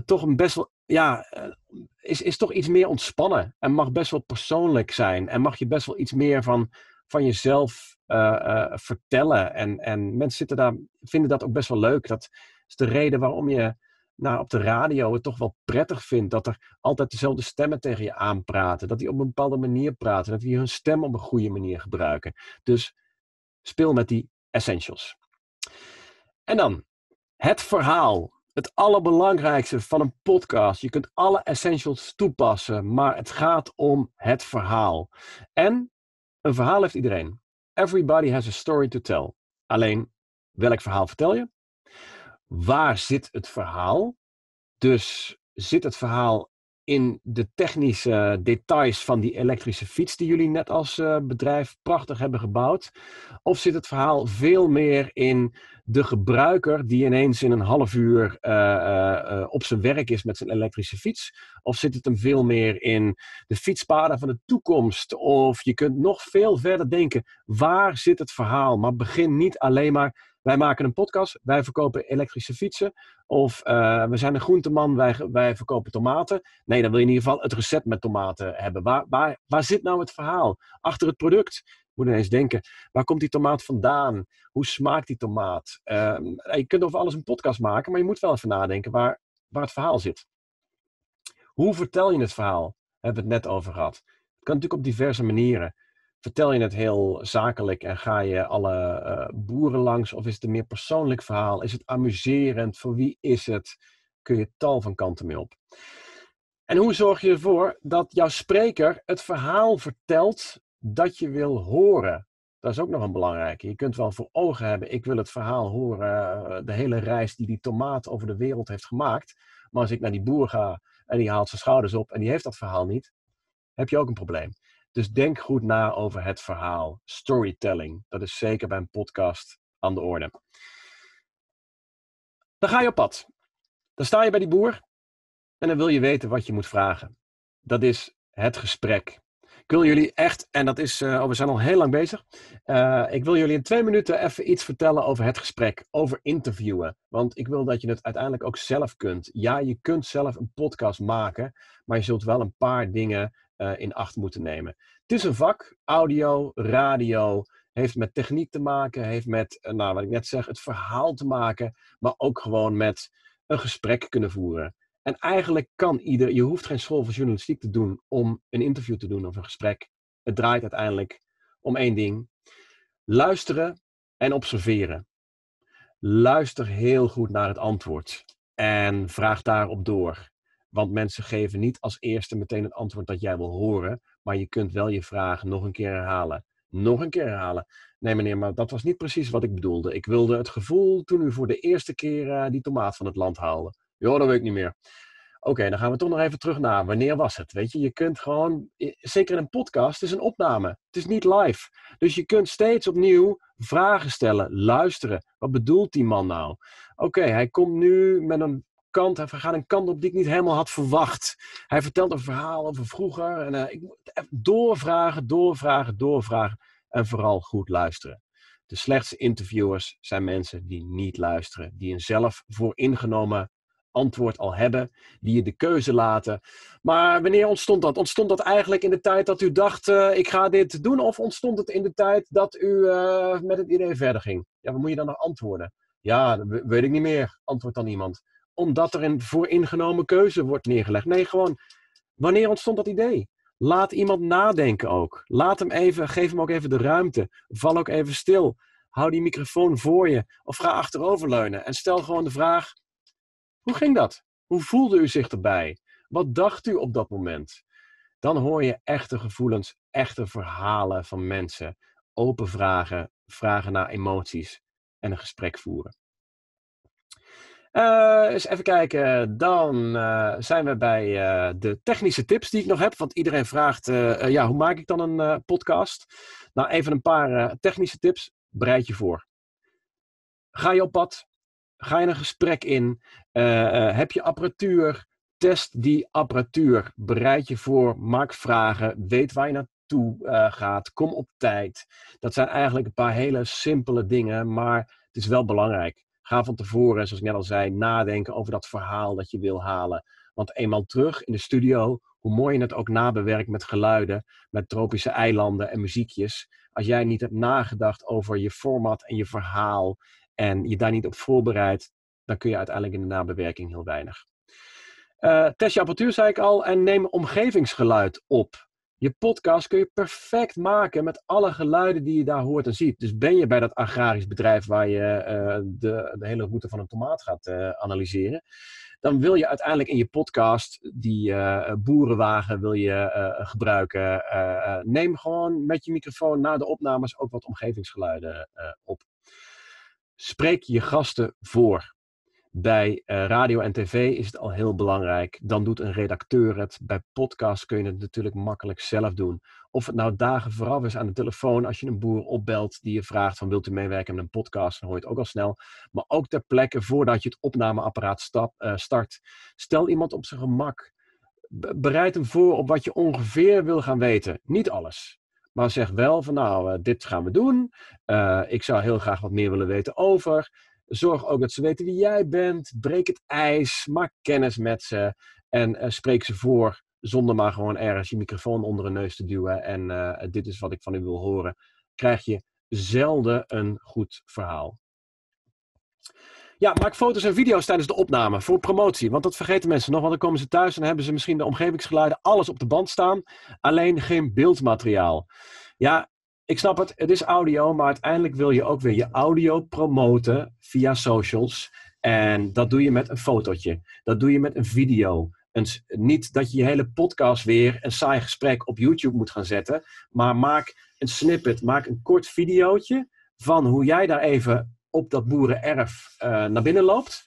[SPEAKER 2] toch een best wel, ja, eh, is, is toch iets meer ontspannen en mag best wel persoonlijk zijn en mag je best wel iets meer van, van jezelf uh, vertellen. En, en mensen zitten daar, vinden dat ook best wel leuk. Dat is de reden waarom je nou, op de radio het toch wel prettig vindt dat er altijd dezelfde stemmen tegen je aanpraten. Dat die op een bepaalde manier praten. Dat die hun stem op een goede manier gebruiken. Dus speel met die essentials. En dan het verhaal. Het allerbelangrijkste van een podcast. Je kunt alle essentials toepassen, maar het gaat om het verhaal. En een verhaal heeft iedereen. Everybody has a story to tell. Alleen, welk verhaal vertel je? Waar zit het verhaal? Dus zit het verhaal in de technische details van die elektrische fiets die jullie net als uh, bedrijf prachtig hebben gebouwd? Of zit het verhaal veel meer in de gebruiker die ineens in een half uur uh, uh, op zijn werk is met zijn elektrische fiets? Of zit het hem veel meer in de fietspaden van de toekomst? Of je kunt nog veel verder denken, waar zit het verhaal? Maar begin niet alleen maar wij maken een podcast, wij verkopen elektrische fietsen. Of uh, we zijn een groenteman, wij, wij verkopen tomaten. Nee, dan wil je in ieder geval het recept met tomaten hebben. Waar, waar, zit nou het verhaal? Achter het product. Moet ineens denken, waar komt die tomaat vandaan? Hoe smaakt die tomaat? Uh, je kunt over alles een podcast maken, maar je moet wel even nadenken waar, waar het verhaal zit. Hoe vertel je het verhaal? Hebben we het net over gehad. Het kan natuurlijk op diverse manieren. Vertel je het heel zakelijk en ga je alle uh, boeren langs? Of is het een meer persoonlijk verhaal? Is het amuserend? Voor wie is het? Kun je tal van kanten mee op. En hoe zorg je ervoor dat jouw spreker het verhaal vertelt dat je wil horen? Dat is ook nog een belangrijke. Je kunt wel voor ogen hebben, ik wil het verhaal horen, uh, de hele reis die die tomaat over de wereld heeft gemaakt. Maar als ik naar die boer ga en die haalt zijn schouders op en die heeft dat verhaal niet, heb je ook een probleem. Dus denk goed na over het verhaal. Storytelling. Dat is zeker bij een podcast aan de orde. Dan ga je op pad. Dan sta je bij die boer en dan wil je weten wat je moet vragen. Dat is het gesprek. Ik wil jullie echt, en dat is, uh, we zijn al heel lang bezig. Uh, ik wil jullie in twee minuten even iets vertellen over het gesprek, over interviewen. Want ik wil dat je het uiteindelijk ook zelf kunt. Ja, je kunt zelf een podcast maken, maar je zult wel een paar dingen uh, in acht moeten nemen. Het is een vak, audio, radio, heeft met techniek te maken, heeft met, nou wat ik net zeg, het verhaal te maken, maar ook gewoon met een gesprek kunnen voeren. En eigenlijk kan ieder, je hoeft geen school voor journalistiek te doen om een interview te doen of een gesprek. Het draait uiteindelijk om één ding: luisteren en observeren. Luister heel goed naar het antwoord en vraag daarop door. Want mensen geven niet als eerste meteen het antwoord dat jij wil horen, maar je kunt wel je vraag nog een keer herhalen. Nog een keer herhalen. Nee, meneer, maar dat was niet precies wat ik bedoelde. Ik wilde het gevoel toen u voor de eerste keer uh, die tomaat van het land haalde. Ja, dat weet ik niet meer. Oké, dan gaan we toch nog even terug naar wanneer was het? Weet je, je kunt gewoon, zeker in een podcast, het is een opname. Het is niet live. Dus je kunt steeds opnieuw vragen stellen, luisteren. Wat bedoelt die man nou? Oké, hij komt nu met een kant, hij gaat een kant op die ik niet helemaal had verwacht. Hij vertelt een verhaal over vroeger. En uh, ik moet doorvragen, doorvragen, doorvragen. En vooral goed luisteren. De slechtste interviewers zijn mensen die niet luisteren, die een zelf vooringenomen antwoord al hebben, die je de keuze laten. Maar wanneer ontstond dat? Ontstond dat eigenlijk in de tijd dat u dacht, uh, ik ga dit doen? Of ontstond het in de tijd dat u uh, met het idee verder ging? Ja, wat moet je dan nog antwoorden? Ja, dat weet ik niet meer, antwoordt dan iemand. Omdat er een vooringenomen keuze wordt neergelegd. Nee, gewoon, wanneer ontstond dat idee? Laat iemand nadenken ook. Laat hem even, geef hem ook even de ruimte. Val ook even stil. Hou die microfoon voor je of ga achteroverleunen en stel gewoon de vraag: hoe ging dat? Hoe voelde u zich erbij? Wat dacht u op dat moment? Dan hoor je echte gevoelens, echte verhalen van mensen. Open vragen, vragen naar emoties en een gesprek voeren. Uh, eens even kijken, dan uh, zijn we bij uh, de technische tips die ik nog heb. Want iedereen vraagt, ja, hoe maak ik dan een podcast? Nou, even een paar technische tips. Bereid je voor. Ga je op pad? Ga je een gesprek in? Heb je apparatuur? Test die apparatuur. Bereid je voor. Maak vragen. Weet waar je naartoe uh, gaat. Kom op tijd. Dat zijn eigenlijk een paar hele simpele dingen, maar het is wel belangrijk. Ga van tevoren, zoals ik net al zei, nadenken over dat verhaal dat je wil halen. Want eenmaal terug in de studio, hoe mooi je het ook nabewerkt met geluiden, met tropische eilanden en muziekjes. Als jij niet hebt nagedacht over je format en je verhaal en je daar niet op voorbereidt, dan kun je uiteindelijk in de nabewerking heel weinig. Uh, test je apparatuur, zei ik al, en neem omgevingsgeluid op. Je podcast kun je perfect maken met alle geluiden die je daar hoort en ziet. Dus ben je bij dat agrarisch bedrijf waar je uh, de, de, hele route van een tomaat gaat uh, analyseren, dan wil je uiteindelijk in je podcast die boerenwagen wil je gebruiken. neem gewoon met je microfoon na de opnames ook wat omgevingsgeluiden op. Spreek je gasten voor. Bij uh, radio en tv is het al heel belangrijk. Dan doet een redacteur het. Bij podcasts kun je het natuurlijk makkelijk zelf doen. Of het nou dagen vooraf is aan de telefoon, als je een boer opbelt die je vraagt van wilt u meewerken met een podcast, dan hoor je het ook al snel. Maar ook ter plekke voordat je het opnameapparaat stap, uh, start. Stel iemand op zijn gemak. Bereid hem voor op wat je ongeveer wil gaan weten. Niet alles. Maar zeg wel van nou, uh, dit gaan we doen. Ik zou heel graag wat meer willen weten over. Zorg ook dat ze weten wie jij bent. Breek het ijs. Maak kennis met ze. En uh, spreek ze voor zonder maar gewoon ergens je microfoon onder een neus te duwen. En dit is wat ik van u wil horen. Krijg je zelden een goed verhaal. Ja, maak foto's en video's tijdens de opname voor promotie. Want dat vergeten mensen nog, want dan komen ze thuis en hebben ze misschien de omgevingsgeluiden, alles op de band staan. Alleen geen beeldmateriaal. Ja, ik snap het, het is audio, maar uiteindelijk wil je ook weer je audio promoten via socials. En dat doe je met een fotootje. Dat doe je met een video. Niet dat je je hele podcast weer een saai gesprek op YouTube moet gaan zetten. Maar maak een snippet, maak een kort videootje van hoe jij daar even op dat boerenerf uh, naar binnen loopt.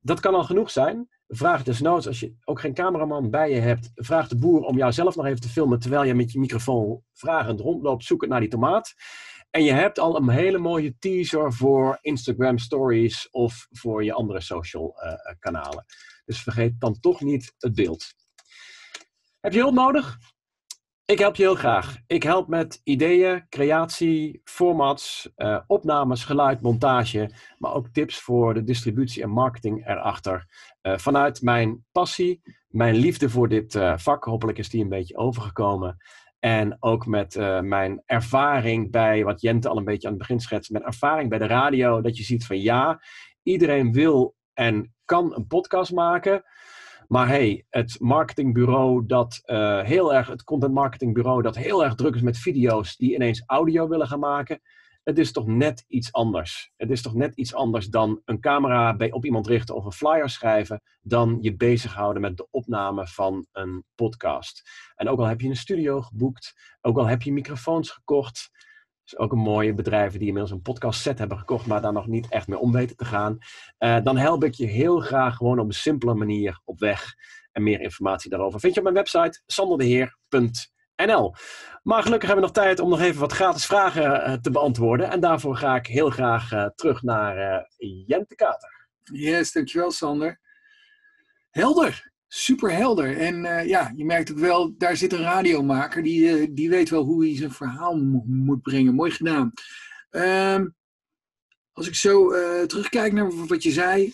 [SPEAKER 2] Dat kan al genoeg zijn. Vraag desnoods, als je ook geen cameraman bij je hebt, vraag de boer om jou zelf nog even te filmen terwijl je met je microfoon vragend rondloopt, zoekend naar die tomaat. En je hebt al een hele mooie teaser voor Instagram stories of voor je andere social uh, kanalen. Dus vergeet dan toch niet het beeld. Heb je hulp nodig? Ik help je heel graag. Ik help met ideeën, creatie, formats, uh, opnames, geluid, montage, maar ook tips voor de distributie en marketing erachter. Uh, vanuit mijn passie, mijn liefde voor dit uh, vak, hopelijk is die een beetje overgekomen. En ook met mijn ervaring bij, wat Jente al een beetje aan het begin schetst, mijn ervaring bij de radio, dat je ziet van ja, iedereen wil en kan een podcast maken. Maar hey, het marketingbureau dat uh, heel erg, het content marketingbureau dat heel erg druk is met video's die ineens audio willen gaan maken. Het is toch net iets anders. Het is toch net iets anders dan een camera bij, op iemand richten of een flyer schrijven, dan je bezighouden met de opname van een podcast. En ook al heb je een studio geboekt, ook al heb je microfoons gekocht, is ook een mooie bedrijven die inmiddels een podcast set hebben gekocht, maar daar nog niet echt mee om weten te gaan. Uh, dan help ik je heel graag gewoon op een simpele manier op weg. En meer informatie daarover vind je op mijn website sanderdeheer.nl. Maar gelukkig hebben we nog tijd om nog even wat gratis vragen uh, te beantwoorden. En daarvoor ga ik heel graag uh, terug naar Jente Kater.
[SPEAKER 1] Yes, dankjewel Sander. Helder super helder. En uh, ja, je merkt ook wel, daar zit een radiomaker die, uh, die weet wel hoe hij zijn verhaal mo moet brengen. Mooi gedaan. Uh, als ik zo uh, terugkijk naar wat je zei,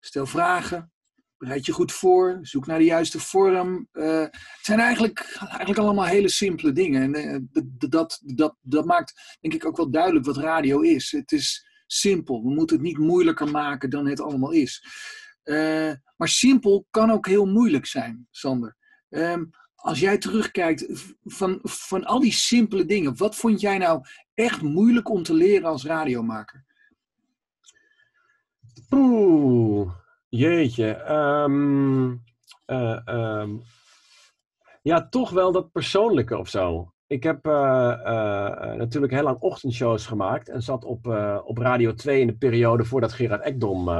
[SPEAKER 1] stel vragen, bereid je goed voor, zoek naar de juiste vorm. het zijn eigenlijk, eigenlijk allemaal hele simpele dingen. En dat, dat, dat, dat maakt denk ik ook wel duidelijk wat radio is. Het is simpel. We moeten het niet moeilijker maken dan het allemaal is. Uh, maar simpel kan ook heel moeilijk zijn, Sander. Um, als jij terugkijkt van, van al die simpele dingen, wat vond jij nou echt moeilijk om te leren als radiomaker?
[SPEAKER 2] Oeh, jeetje. Um, uh, um, ja, toch wel dat persoonlijke of zo ik heb uh, uh, natuurlijk heel lang ochtendshows gemaakt en zat op, op Radio 2 in de periode voordat Gerard Ekdom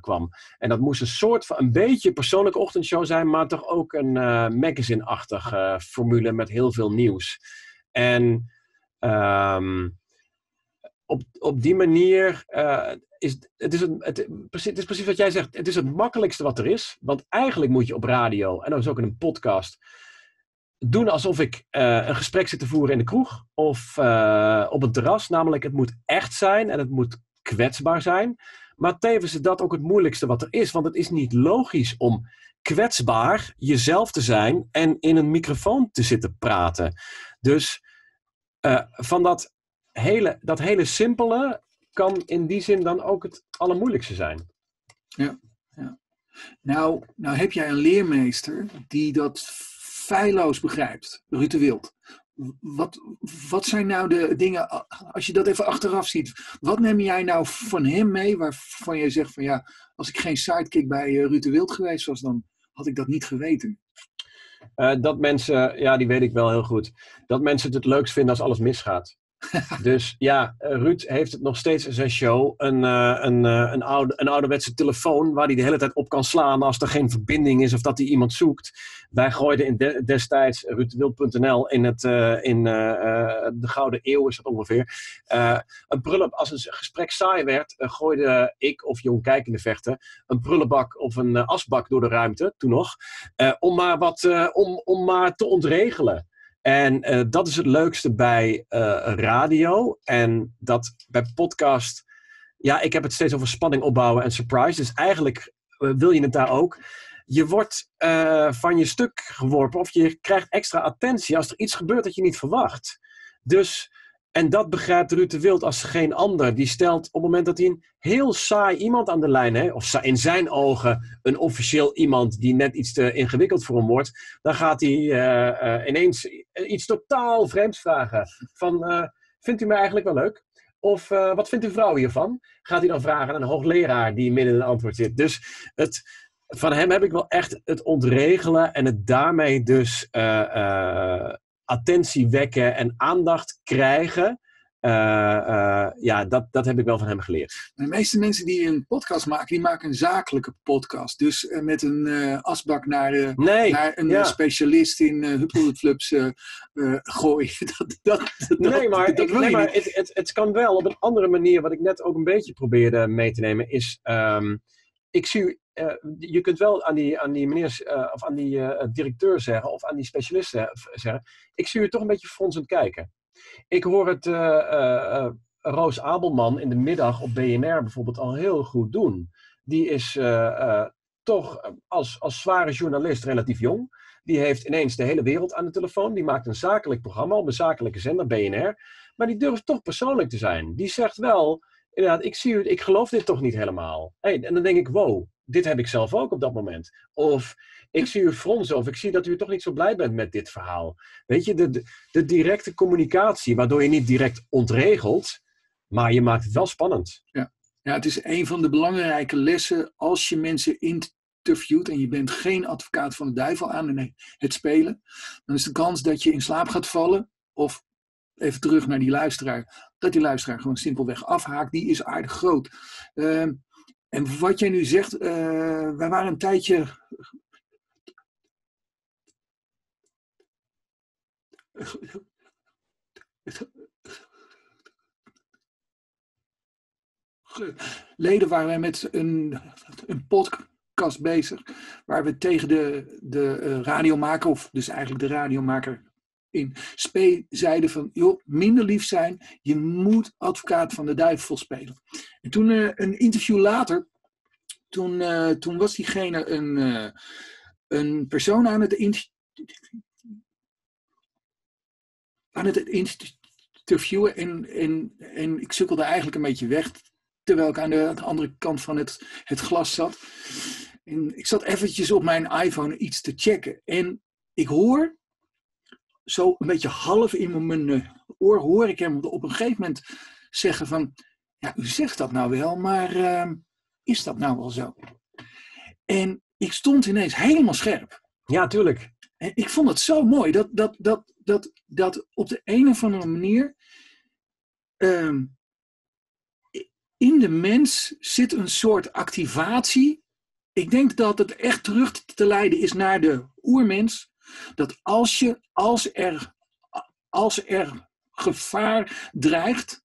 [SPEAKER 2] kwam. En dat moest een soort van een beetje persoonlijke ochtendshow zijn, maar toch ook een magazine-achtig formule met heel veel nieuws. En um, op, op die manier is het, is het, het is precies wat jij zegt. Het is het makkelijkste wat er is. Want eigenlijk moet je op radio en dan is ook in een podcast doen alsof ik uh, een gesprek zit te voeren in de kroeg of uh, op een terras. Namelijk, het moet echt zijn en het moet kwetsbaar zijn. Maar tevens is dat ook het moeilijkste wat er is. Want het is niet logisch om kwetsbaar jezelf te zijn en in een microfoon te zitten praten. Dus uh, van dat hele, dat hele simpele kan in die zin dan ook het allermoeilijkste zijn.
[SPEAKER 1] Ja, ja. Nou, nou heb jij een leermeester die dat feilloos begrijpt, Ruud de Wild. Wat, wat zijn nou de dingen, als je dat even achteraf ziet, wat neem jij nou van hem mee waarvan je zegt van ja, als ik geen sidekick bij uh, Ruud de Wild geweest was, dan had ik dat niet geweten?
[SPEAKER 2] Uh, dat mensen, ja, die weet ik wel heel goed. Dat mensen het het leukst vinden als alles misgaat. <laughs> dus ja, eh, Ruud heeft het nog steeds in zijn show. Een, uh, een, uh, een, oude, een ouderwetse telefoon waar hij de hele tijd op kan slaan als er geen verbinding is of dat hij iemand zoekt. Wij gooiden in de, destijds ruudwild.nl in, het, in de Gouden Eeuw is dat ongeveer. een prullen, als een gesprek saai werd, gooide ik of Jong Kijkende Vechten een prullenbak of een asbak door de ruimte, toen nog. om, maar wat, om, om maar te ontregelen. En uh, dat is het leukste bij uh, radio. En dat bij podcast. Ja, ik heb het steeds over spanning opbouwen en surprise. Dus eigenlijk uh, wil je het daar ook. Je wordt van je stuk geworpen of je krijgt extra attentie als er iets gebeurt dat je niet verwacht. Dus en dat begrijpt Ruud de Wild als geen ander. Die stelt op het moment dat hij een heel saai iemand aan de lijn heeft, of in zijn ogen een officieel iemand die net iets te ingewikkeld voor hem wordt, dan gaat hij uh, uh, ineens iets totaal vreemds vragen. Van, uh, vindt u mij eigenlijk wel leuk? Of wat vindt uw vrouw hiervan? Gaat hij dan vragen aan een hoogleraar die midden in het antwoord zit. Dus het, van hem heb ik wel echt het ontregelen en het daarmee dus attentie wekken en aandacht krijgen. ja, dat, dat heb ik wel van hem geleerd.
[SPEAKER 1] De meeste mensen die een podcast maken, die maken een zakelijke podcast. Dus met een asbak naar,
[SPEAKER 2] nee,
[SPEAKER 1] naar een specialist in uh, gooien. <laughs> dat, dat, dat,
[SPEAKER 2] nee, maar, ik, nee, maar het, het, het kan wel op een andere manier. Wat ik net ook een beetje probeerde mee te nemen, is... Um, ik zie, je kunt wel aan die, aan die meneer, uh, of aan die uh, directeur zeggen, of aan die specialist zeggen, ik zie u toch een beetje fronsend kijken. Ik hoor het Roos Abelman in de middag op BNR bijvoorbeeld al heel goed doen. Die is toch als, als zware journalist relatief jong. Die heeft ineens de hele wereld aan de telefoon. Die maakt een zakelijk programma op een zakelijke zender, BNR. Maar die durft toch persoonlijk te zijn. Die zegt wel, inderdaad, ik, zie, ik geloof dit toch niet helemaal. Hey, en dan denk ik, wow, dit heb ik zelf ook op dat moment. Of ik zie u fronsen, of ik zie dat u toch niet zo blij bent met dit verhaal. Weet je, de, de, directe communicatie, waardoor je niet direct ontregelt, maar je maakt het wel spannend.
[SPEAKER 1] Ja. ja, het is een van de belangrijke lessen als je mensen interviewt en je bent geen advocaat van de duivel aan het spelen, dan is de kans dat je in slaap gaat vallen of even terug naar die luisteraar, dat die luisteraar gewoon simpelweg afhaakt, die is aardig groot. Uh, en wat jij nu zegt, uh, wij waren een tijdje. Leden waren wij met een, een podcast bezig, waar we tegen de, de uh, radiomaker, of dus eigenlijk de radiomaker in spe zeiden van, joh, minder lief zijn, je moet advocaat van de duivel spelen. En toen uh, een interview later, toen, uh, toen was diegene een, uh, een persoon aan het, aan het interviewen en, en, en ik sukkelde eigenlijk een beetje weg, terwijl ik aan de, aan de andere kant van het, het glas zat. En ik zat eventjes op mijn iPhone iets te checken en ik hoor zo een beetje half in mijn eh, oor hoor ik hem op een gegeven moment zeggen van, ja, u zegt dat nou wel, maar uh, is dat nou wel zo? En ik stond ineens helemaal scherp.
[SPEAKER 2] Ja, tuurlijk.
[SPEAKER 1] En ik vond het zo mooi dat, dat, dat, dat, dat op de een of andere manier uh, in de mens zit een soort activatie. Ik denk dat het echt terug te leiden is naar de oermens dat als, je, als, er, als er gevaar dreigt,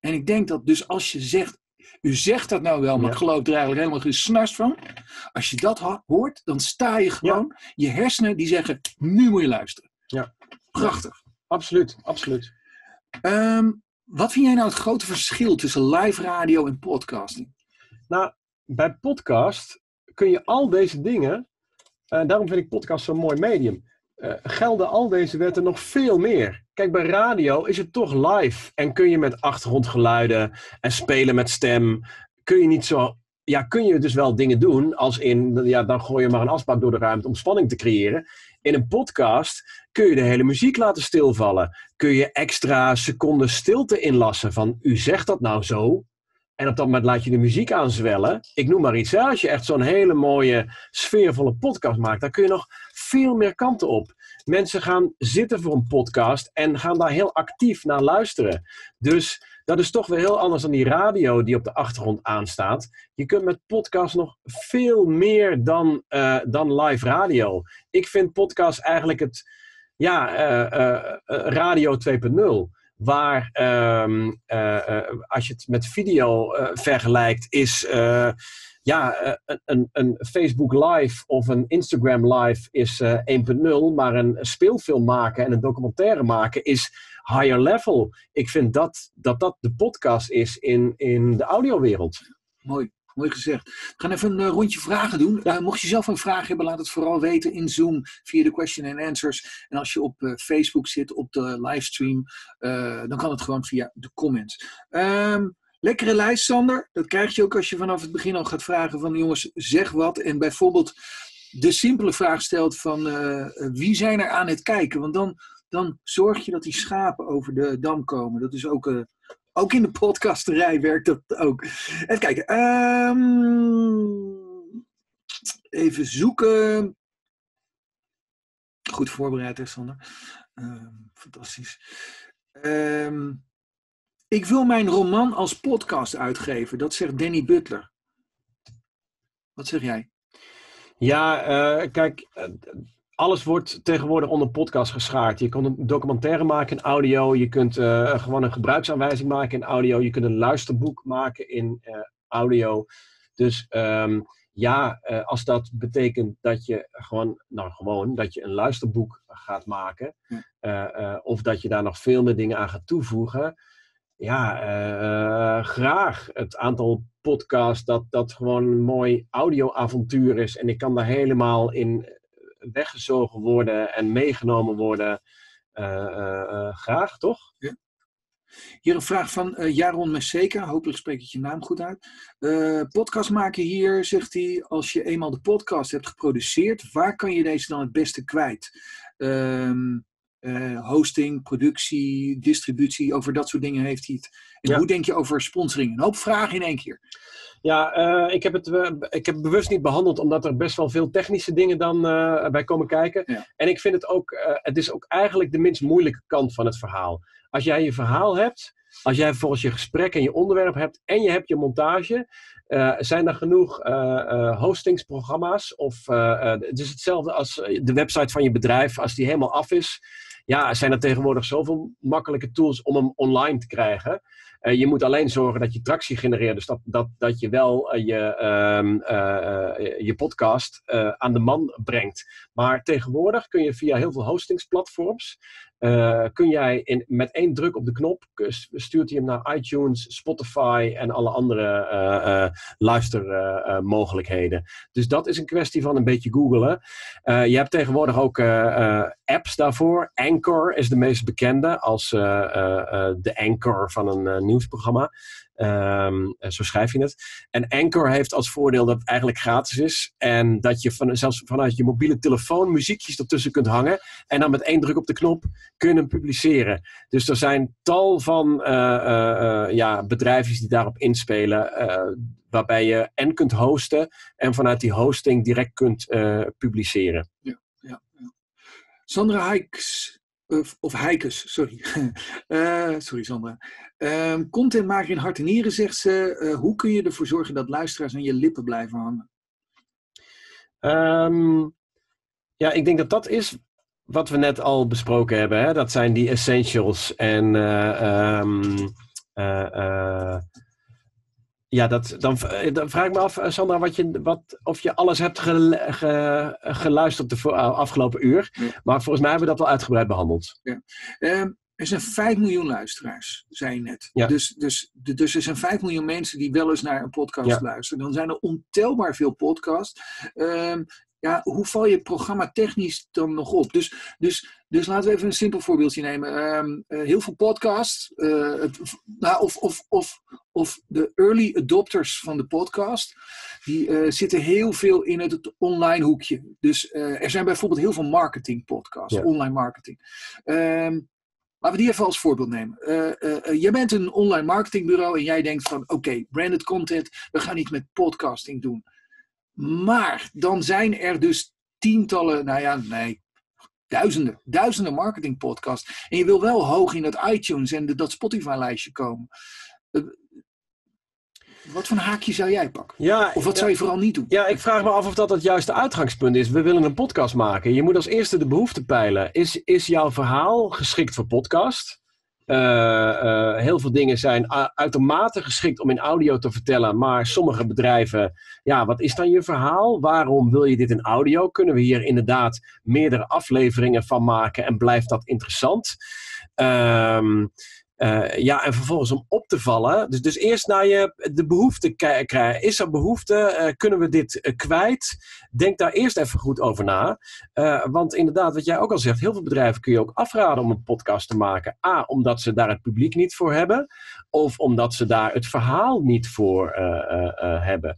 [SPEAKER 1] en ik denk dat dus als je zegt, u zegt dat nou wel, maar ik geloof er eigenlijk helemaal geen snars van. Als je dat hoort, dan sta je gewoon, je hersenen die zeggen, nu moet je luisteren.
[SPEAKER 2] Ja.
[SPEAKER 1] Prachtig.
[SPEAKER 2] Absoluut, absoluut.
[SPEAKER 1] Um, wat vind jij nou het grote verschil tussen live radio en podcasting?
[SPEAKER 2] Nou, bij podcast kun je al deze dingen uh, daarom vind ik podcast zo'n mooi medium. Uh, gelden al deze wetten nog veel meer. Kijk, bij radio is het toch live. En kun je met achtergrondgeluiden en spelen met stem. Kun je niet zo. Ja, kun je dus wel dingen doen. Als in. Ja, dan gooi je maar een asbak door de ruimte om spanning te creëren. In een podcast kun je de hele muziek laten stilvallen. Kun je extra seconden stilte inlassen. Van u zegt dat nou zo. En op dat moment laat je de muziek aanzwellen. Ik noem maar iets. Als je echt zo'n hele mooie, sfeervolle podcast maakt, dan kun je nog veel meer kanten op. Mensen gaan zitten voor een podcast en gaan daar heel actief naar luisteren. Dus dat is toch weer heel anders dan die radio die op de achtergrond aanstaat. Je kunt met podcast nog veel meer dan, uh, dan live radio. Ik vind podcast eigenlijk het ja, uh, uh, radio 2.0 waar um, uh, als je het met video uh, vergelijkt, is ja, een, een Facebook Live of een Instagram Live is 1.0, maar een speelfilm maken en een documentaire maken is higher level. Ik vind dat dat, dat de podcast is in, in de audiowereld.
[SPEAKER 1] Mooi. Mooi gezegd. We gaan even een uh, rondje vragen doen. Mocht je zelf een vraag hebben, laat het vooral weten in Zoom via de question and answers. En als je op uh, Facebook zit, op de livestream, dan kan het gewoon via de comments. Um, lekkere lijst, Sander. Dat krijg je ook als je vanaf het begin al gaat vragen van jongens, zeg wat. En bijvoorbeeld de simpele vraag stelt van wie zijn er aan het kijken? Want dan, dan zorg je dat die schapen over de dam komen. Dat is ook ook in de podcasterij werkt dat ook. Even kijken. Um, even zoeken. Goed voorbereid, hè, Sander? Um, fantastisch. Um, Ik wil mijn roman als podcast uitgeven, dat zegt Danny Butler. Wat zeg jij?
[SPEAKER 2] Ja, uh, kijk, alles wordt tegenwoordig onder podcast geschaard. Je kunt een documentaire maken in audio, je kunt uh, gewoon een gebruiksaanwijzing maken in audio, je kunt een luisterboek maken in uh, audio. Dus um, ja, uh, als dat betekent dat je gewoon, nou gewoon, dat je een luisterboek gaat maken, of dat je daar nog veel meer dingen aan gaat toevoegen, ja, graag. Het aantal podcasts dat, dat gewoon een mooi audioavontuur is en ik kan daar helemaal in weggezogen worden en meegenomen worden. Uh, uh, graag, toch?
[SPEAKER 1] Ja. Hier een vraag van uh, Jaron Messeka. Hopelijk spreek ik je naam goed uit. podcast maken hier, zegt hij. Als je eenmaal de podcast hebt geproduceerd, waar kan je deze dan het beste kwijt? Ehm, hosting, productie, distributie, over dat soort dingen heeft hij het. En ja. hoe denk je over sponsoring? Een hoop vragen in één keer.
[SPEAKER 2] Ja, uh, ik, heb het, uh, ik heb het bewust niet behandeld, omdat er best wel veel technische dingen dan bij komen kijken.
[SPEAKER 1] Ja.
[SPEAKER 2] En ik vind het ook, het is ook eigenlijk de minst moeilijke kant van het verhaal. Als jij je verhaal hebt, als jij volgens je gesprek en je onderwerp hebt en je hebt je montage, zijn er genoeg hostingsprogramma's of het is hetzelfde als de website van je bedrijf, als die helemaal af is. Ja, zijn er tegenwoordig zoveel makkelijke tools om hem online te krijgen. Uh, je moet alleen zorgen dat je tractie genereert. Dus dat, dat, dat je wel uh, je, uh, je podcast aan de man brengt. Maar tegenwoordig kun je via heel veel hostingsplatforms. Kun jij in, met één druk op de knop. stuurt hij hem naar iTunes, Spotify en alle andere luistermogelijkheden. dus dat is een kwestie van een beetje googlen. je hebt tegenwoordig ook apps daarvoor. Anchor is de meest bekende als de anchor van een nieuwsprogramma. Um, zo schrijf je het. En Anchor heeft als voordeel dat het eigenlijk gratis is. En dat je van, zelfs vanuit je mobiele telefoon muziekjes ertussen kunt hangen. En dan met één druk op de knop kun je hem publiceren. Dus er zijn tal van uh, ja, bedrijven die daarop inspelen. waarbij je en kunt hosten en vanuit die hosting direct kunt publiceren.
[SPEAKER 1] Ja, ja, ja. Sandra Hikes of, of sorry. uh, <laughs> sorry Sandra. Uh, contentmaker in hart en nieren zegt ze. Uh, hoe kun je ervoor zorgen dat luisteraars aan je lippen blijven hangen?
[SPEAKER 2] Um, ja, ik denk dat dat is wat we net al besproken hebben. Hè? Dat zijn die essentials. En um, ja, dat, dan, dan, vraag ik me af, Sandra, wat je, wat, of je alles hebt ge, geluisterd de afgelopen uur.
[SPEAKER 1] Ja.
[SPEAKER 2] Maar volgens mij hebben we dat wel uitgebreid behandeld.
[SPEAKER 1] Ja. Um, er zijn 5 miljoen luisteraars, zei je net.
[SPEAKER 2] Ja.
[SPEAKER 1] Dus, dus, dus er zijn 5 miljoen mensen die wel eens naar een podcast luisteren. Dan zijn er ontelbaar veel podcasts. Um, ja, hoe val je programma technisch dan nog op? Dus, dus, dus laten we even een simpel voorbeeldje nemen. Um, uh, heel veel podcasts, uh, het, nou, of, of, of, of de early adopters van de podcast, die uh, zitten heel veel in het, het online hoekje. Dus er zijn bijvoorbeeld heel veel marketing podcasts,
[SPEAKER 2] Ja.
[SPEAKER 1] online marketing. Um, Laten we die even als voorbeeld nemen. Uh, uh, uh, jij bent een online marketingbureau en jij denkt van oké, okay, branded content, we gaan iets met podcasting doen. Maar dan zijn er dus tientallen, nou ja, nee, duizenden, duizenden marketingpodcasts. En je wil wel hoog in dat iTunes en de, dat Spotify-lijstje komen. Uh, wat voor een haakje zou jij pakken?
[SPEAKER 2] Ja,
[SPEAKER 1] Of wat zou je vooral niet doen?
[SPEAKER 2] Ja, ik vraag me af of dat het juiste uitgangspunt is. We willen een podcast maken. Je moet als eerste de behoefte peilen. Is, is jouw verhaal geschikt voor podcast? Uh, uh, heel veel dingen zijn uitermate geschikt om in audio te vertellen, maar sommige bedrijven, ja, wat is dan je verhaal? Waarom wil je dit in audio? Kunnen we hier inderdaad meerdere afleveringen van maken en blijft dat interessant? Um, Uh, ja, en vervolgens om op te vallen. Dus, dus eerst naar je de behoefte krijgen. Is er behoefte? Uh, kunnen we dit uh, kwijt? Denk daar eerst even goed over na. want inderdaad, wat jij ook al zegt, heel veel bedrijven kun je ook afraden om een podcast te maken. A, omdat ze daar het publiek niet voor hebben. Of omdat ze daar het verhaal niet voor hebben.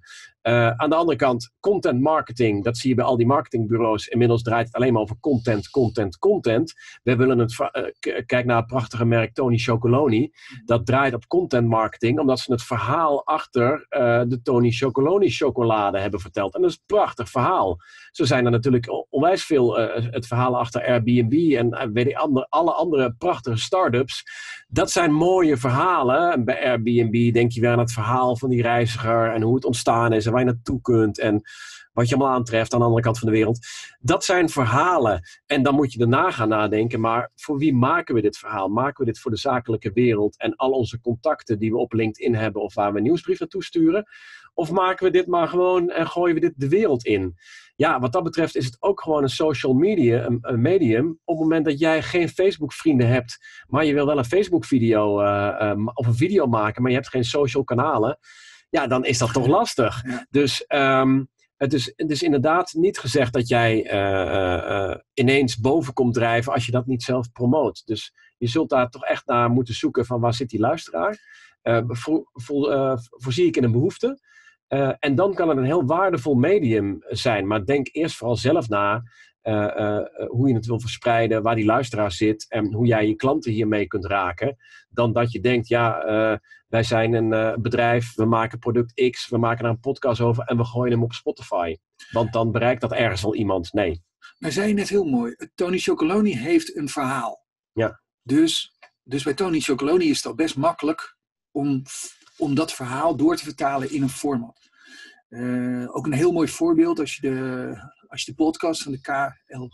[SPEAKER 2] Uh, aan de andere kant, content marketing, dat zie je bij al die marketingbureaus. Inmiddels draait het alleen maar over content, content, content. We willen het, uh, kijk naar het prachtige merk Tony Chocoloni. Dat draait op content marketing, omdat ze het verhaal achter uh, de Tony Chocoloni chocolade hebben verteld. En dat is een prachtig verhaal. Zo zijn er natuurlijk onwijs veel uh, het verhaal achter Airbnb en weet ik, andere, alle andere prachtige start-ups. Dat zijn mooie verhalen. bij Airbnb denk je weer aan het verhaal van die reiziger en hoe het ontstaan is en waar je naartoe kunt. En wat je allemaal aantreft aan de andere kant van de wereld. Dat zijn verhalen. En dan moet je daarna gaan nadenken, maar voor wie maken we dit verhaal? Maken we dit voor de zakelijke wereld en al onze contacten die we op LinkedIn hebben of waar we nieuwsbrief naartoe sturen? Of maken we dit maar gewoon en gooien we dit de wereld in? Ja, wat dat betreft is het ook gewoon een social media, een, medium. Op het moment dat jij geen Facebook-vrienden hebt, maar je wil wel een Facebook-video uh, of een video maken, maar je hebt geen social kanalen, ja, dan is dat toch lastig. Dus um, het is, het is inderdaad niet gezegd dat jij uh, uh, ineens boven komt drijven als je dat niet zelf promoot. Dus je zult daar toch echt naar moeten zoeken van waar zit die luisteraar. Uh, vo, voorzie ik in een behoefte. en dan kan het een heel waardevol medium zijn. Maar denk eerst vooral zelf na hoe je het wil verspreiden, waar die luisteraar zit en hoe jij je klanten hiermee kunt raken. Dan dat je denkt, ja, wij zijn een bedrijf, we maken product X, we maken er een podcast over en we gooien hem op Spotify. Want dan bereikt dat ergens al iemand. Nee.
[SPEAKER 1] Maar zei je net heel mooi, Tony Chocoloni heeft een verhaal.
[SPEAKER 2] Ja.
[SPEAKER 1] Dus, dus bij Tony Chocoloni is het al best makkelijk om, om dat verhaal door te vertalen in een format. Uh, ook een heel mooi voorbeeld als je de, als je de podcast van de KL,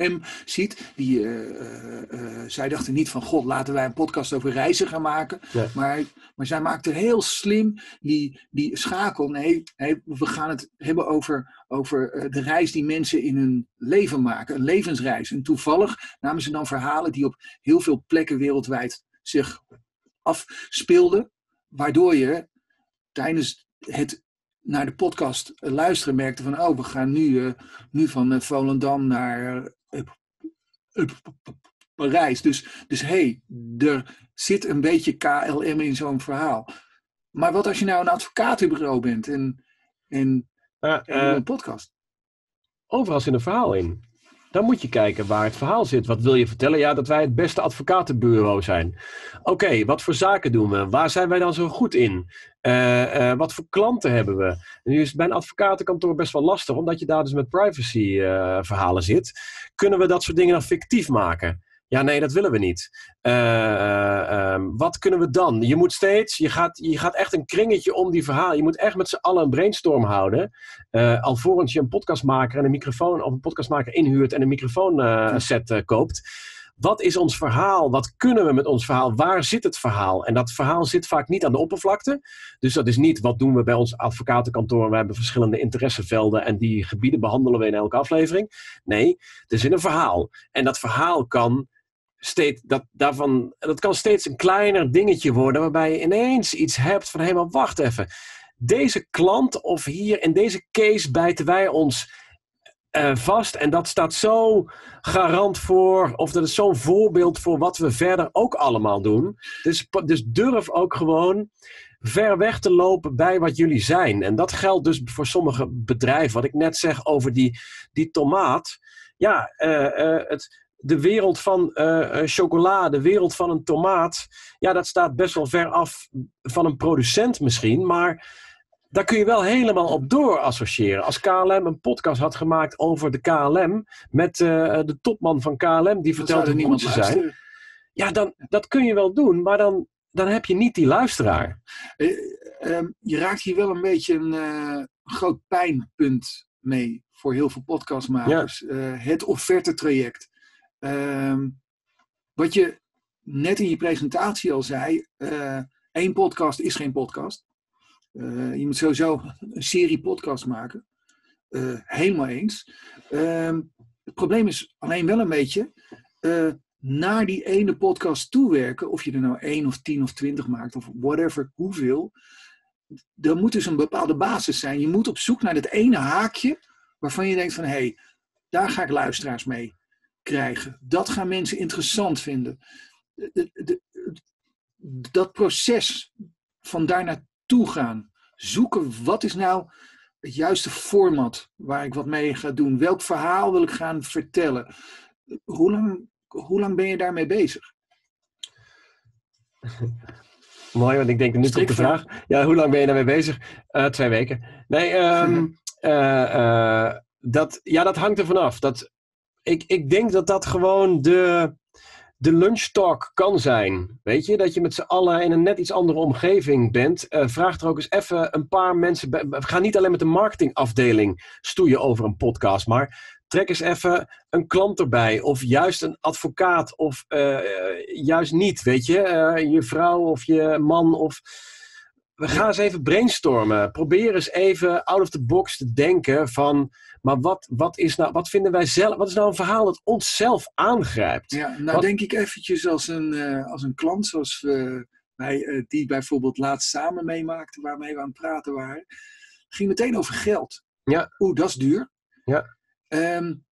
[SPEAKER 1] M ziet. Die, uh, zij dachten niet van, god, laten wij een podcast over reizen gaan maken. Maar, maar zij maakte heel slim die, die schakel. Nee, we gaan het hebben over, over de reis die mensen in hun leven maken. Een levensreis. En toevallig namen ze dan verhalen die op heel veel plekken wereldwijd zich afspeelden. Waardoor je tijdens het naar de podcast luisteren merkte van, oh, we gaan nu, nu van Volendam naar Parijs. Dus, dus hé, hey, er zit een beetje KLM in zo'n verhaal. Maar wat als je nou een advocatenbureau bent en, en, en een eh, podcast?
[SPEAKER 2] Overal zit een verhaal in. Dan moet je kijken waar het verhaal zit. Wat wil je vertellen? Ja, dat wij het beste advocatenbureau zijn. Oké, wat voor zaken doen we? Waar zijn wij dan zo goed in? Uh, uh, wat voor klanten hebben we? Nu is het bij een advocatenkantoor best wel lastig, omdat je daar dus met privacy uh, verhalen zit. Kunnen we dat soort dingen dan fictief maken? Ja, nee, dat willen we niet. Um, wat kunnen we dan? Je moet steeds, je gaat, je gaat echt een kringetje om die verhaal. Je moet echt met z'n allen een brainstorm houden. alvorens je een podcastmaker en een microfoon, of een podcastmaker inhuurt en een microfoonset koopt wat is ons verhaal? Wat kunnen we met ons verhaal? Waar zit het verhaal? En dat verhaal zit vaak niet aan de oppervlakte. Dus dat is niet wat doen we bij ons advocatenkantoor. We hebben verschillende interessevelden en die gebieden behandelen we in elke aflevering. Nee, er zit een verhaal. En dat verhaal kan steeds, dat, daarvan, dat kan steeds een kleiner dingetje worden waarbij je ineens iets hebt van hé, maar wacht even. Deze klant of hier in deze case bijten wij ons uh, vast. En dat staat zo garant voor, of dat is zo'n voorbeeld voor wat we verder ook allemaal doen. Dus, dus durf ook gewoon ver weg te lopen bij wat jullie zijn. En dat geldt dus voor sommige bedrijven. Wat ik net zeg over die, die tomaat. Ja, uh, uh, het, de wereld van uh, chocola, de wereld van een tomaat. Ja, dat staat best wel ver af van een producent misschien. Maar daar kun je wel helemaal op door associëren. Als KLM een podcast had gemaakt over de KLM, met uh, de topman van KLM, die vertelde hoe goed ze zijn. Ja, dan, dat kun je wel doen, maar dan, dan heb je niet die luisteraar.
[SPEAKER 1] Uh, uh, je raakt hier wel een beetje een eh, groot pijnpunt mee voor heel veel podcastmakers. Ja. het offerte-traject. Ehm, wat je net in je presentatie al zei, één podcast is geen podcast. Uh, je moet sowieso een serie podcast maken. Uh, helemaal eens. Uh, het probleem is alleen wel een beetje naar die ene podcast toewerken. Of je er nou één of tien of twintig maakt of whatever, hoeveel. Er moet dus een bepaalde basis zijn. Je moet op zoek naar dat ene haakje waarvan je denkt van hé, hey, daar ga ik luisteraars mee krijgen. Dat gaan mensen interessant vinden. De, de, de, dat proces van daar naartoe gaan. Zoeken wat is nou het juiste format waar ik wat mee ga doen. Welk verhaal wil ik gaan vertellen? Hoe lang, hoe lang ben je daarmee bezig? <laughs>
[SPEAKER 2] Mooi, want ik denk nu komt de vraag. Ja, hoe lang ben je daarmee bezig? Uh, twee weken. Nee, um, uh, <laughs> dat, ja, dat hangt er vanaf. Dat, ik, ik denk dat dat gewoon de, de lunchtalk kan zijn. Weet je, dat je met z'n allen in een net iets andere omgeving bent. Uh, vraag er ook eens even een paar mensen. Bij. Ga niet alleen met de marketingafdeling stoeien over een podcast, maar trek eens even een klant erbij. Of juist een advocaat, of uh, juist niet. Weet je, je vrouw of je man. Of we gaan eens even brainstormen. Probeer eens even out of the box te denken van... Maar wat, wat, is nou, wat vinden wij zelf... Wat is nou een verhaal dat onszelf aangrijpt?
[SPEAKER 1] Ja, nou denk ik eventjes als een, uh, als een klant zoals we, wij uh, die bijvoorbeeld laatst samen meemaakten... waarmee we aan het praten waren. ging meteen over geld.
[SPEAKER 2] Ja.
[SPEAKER 1] Oeh, dat is duur.
[SPEAKER 2] Ja.
[SPEAKER 1] Um,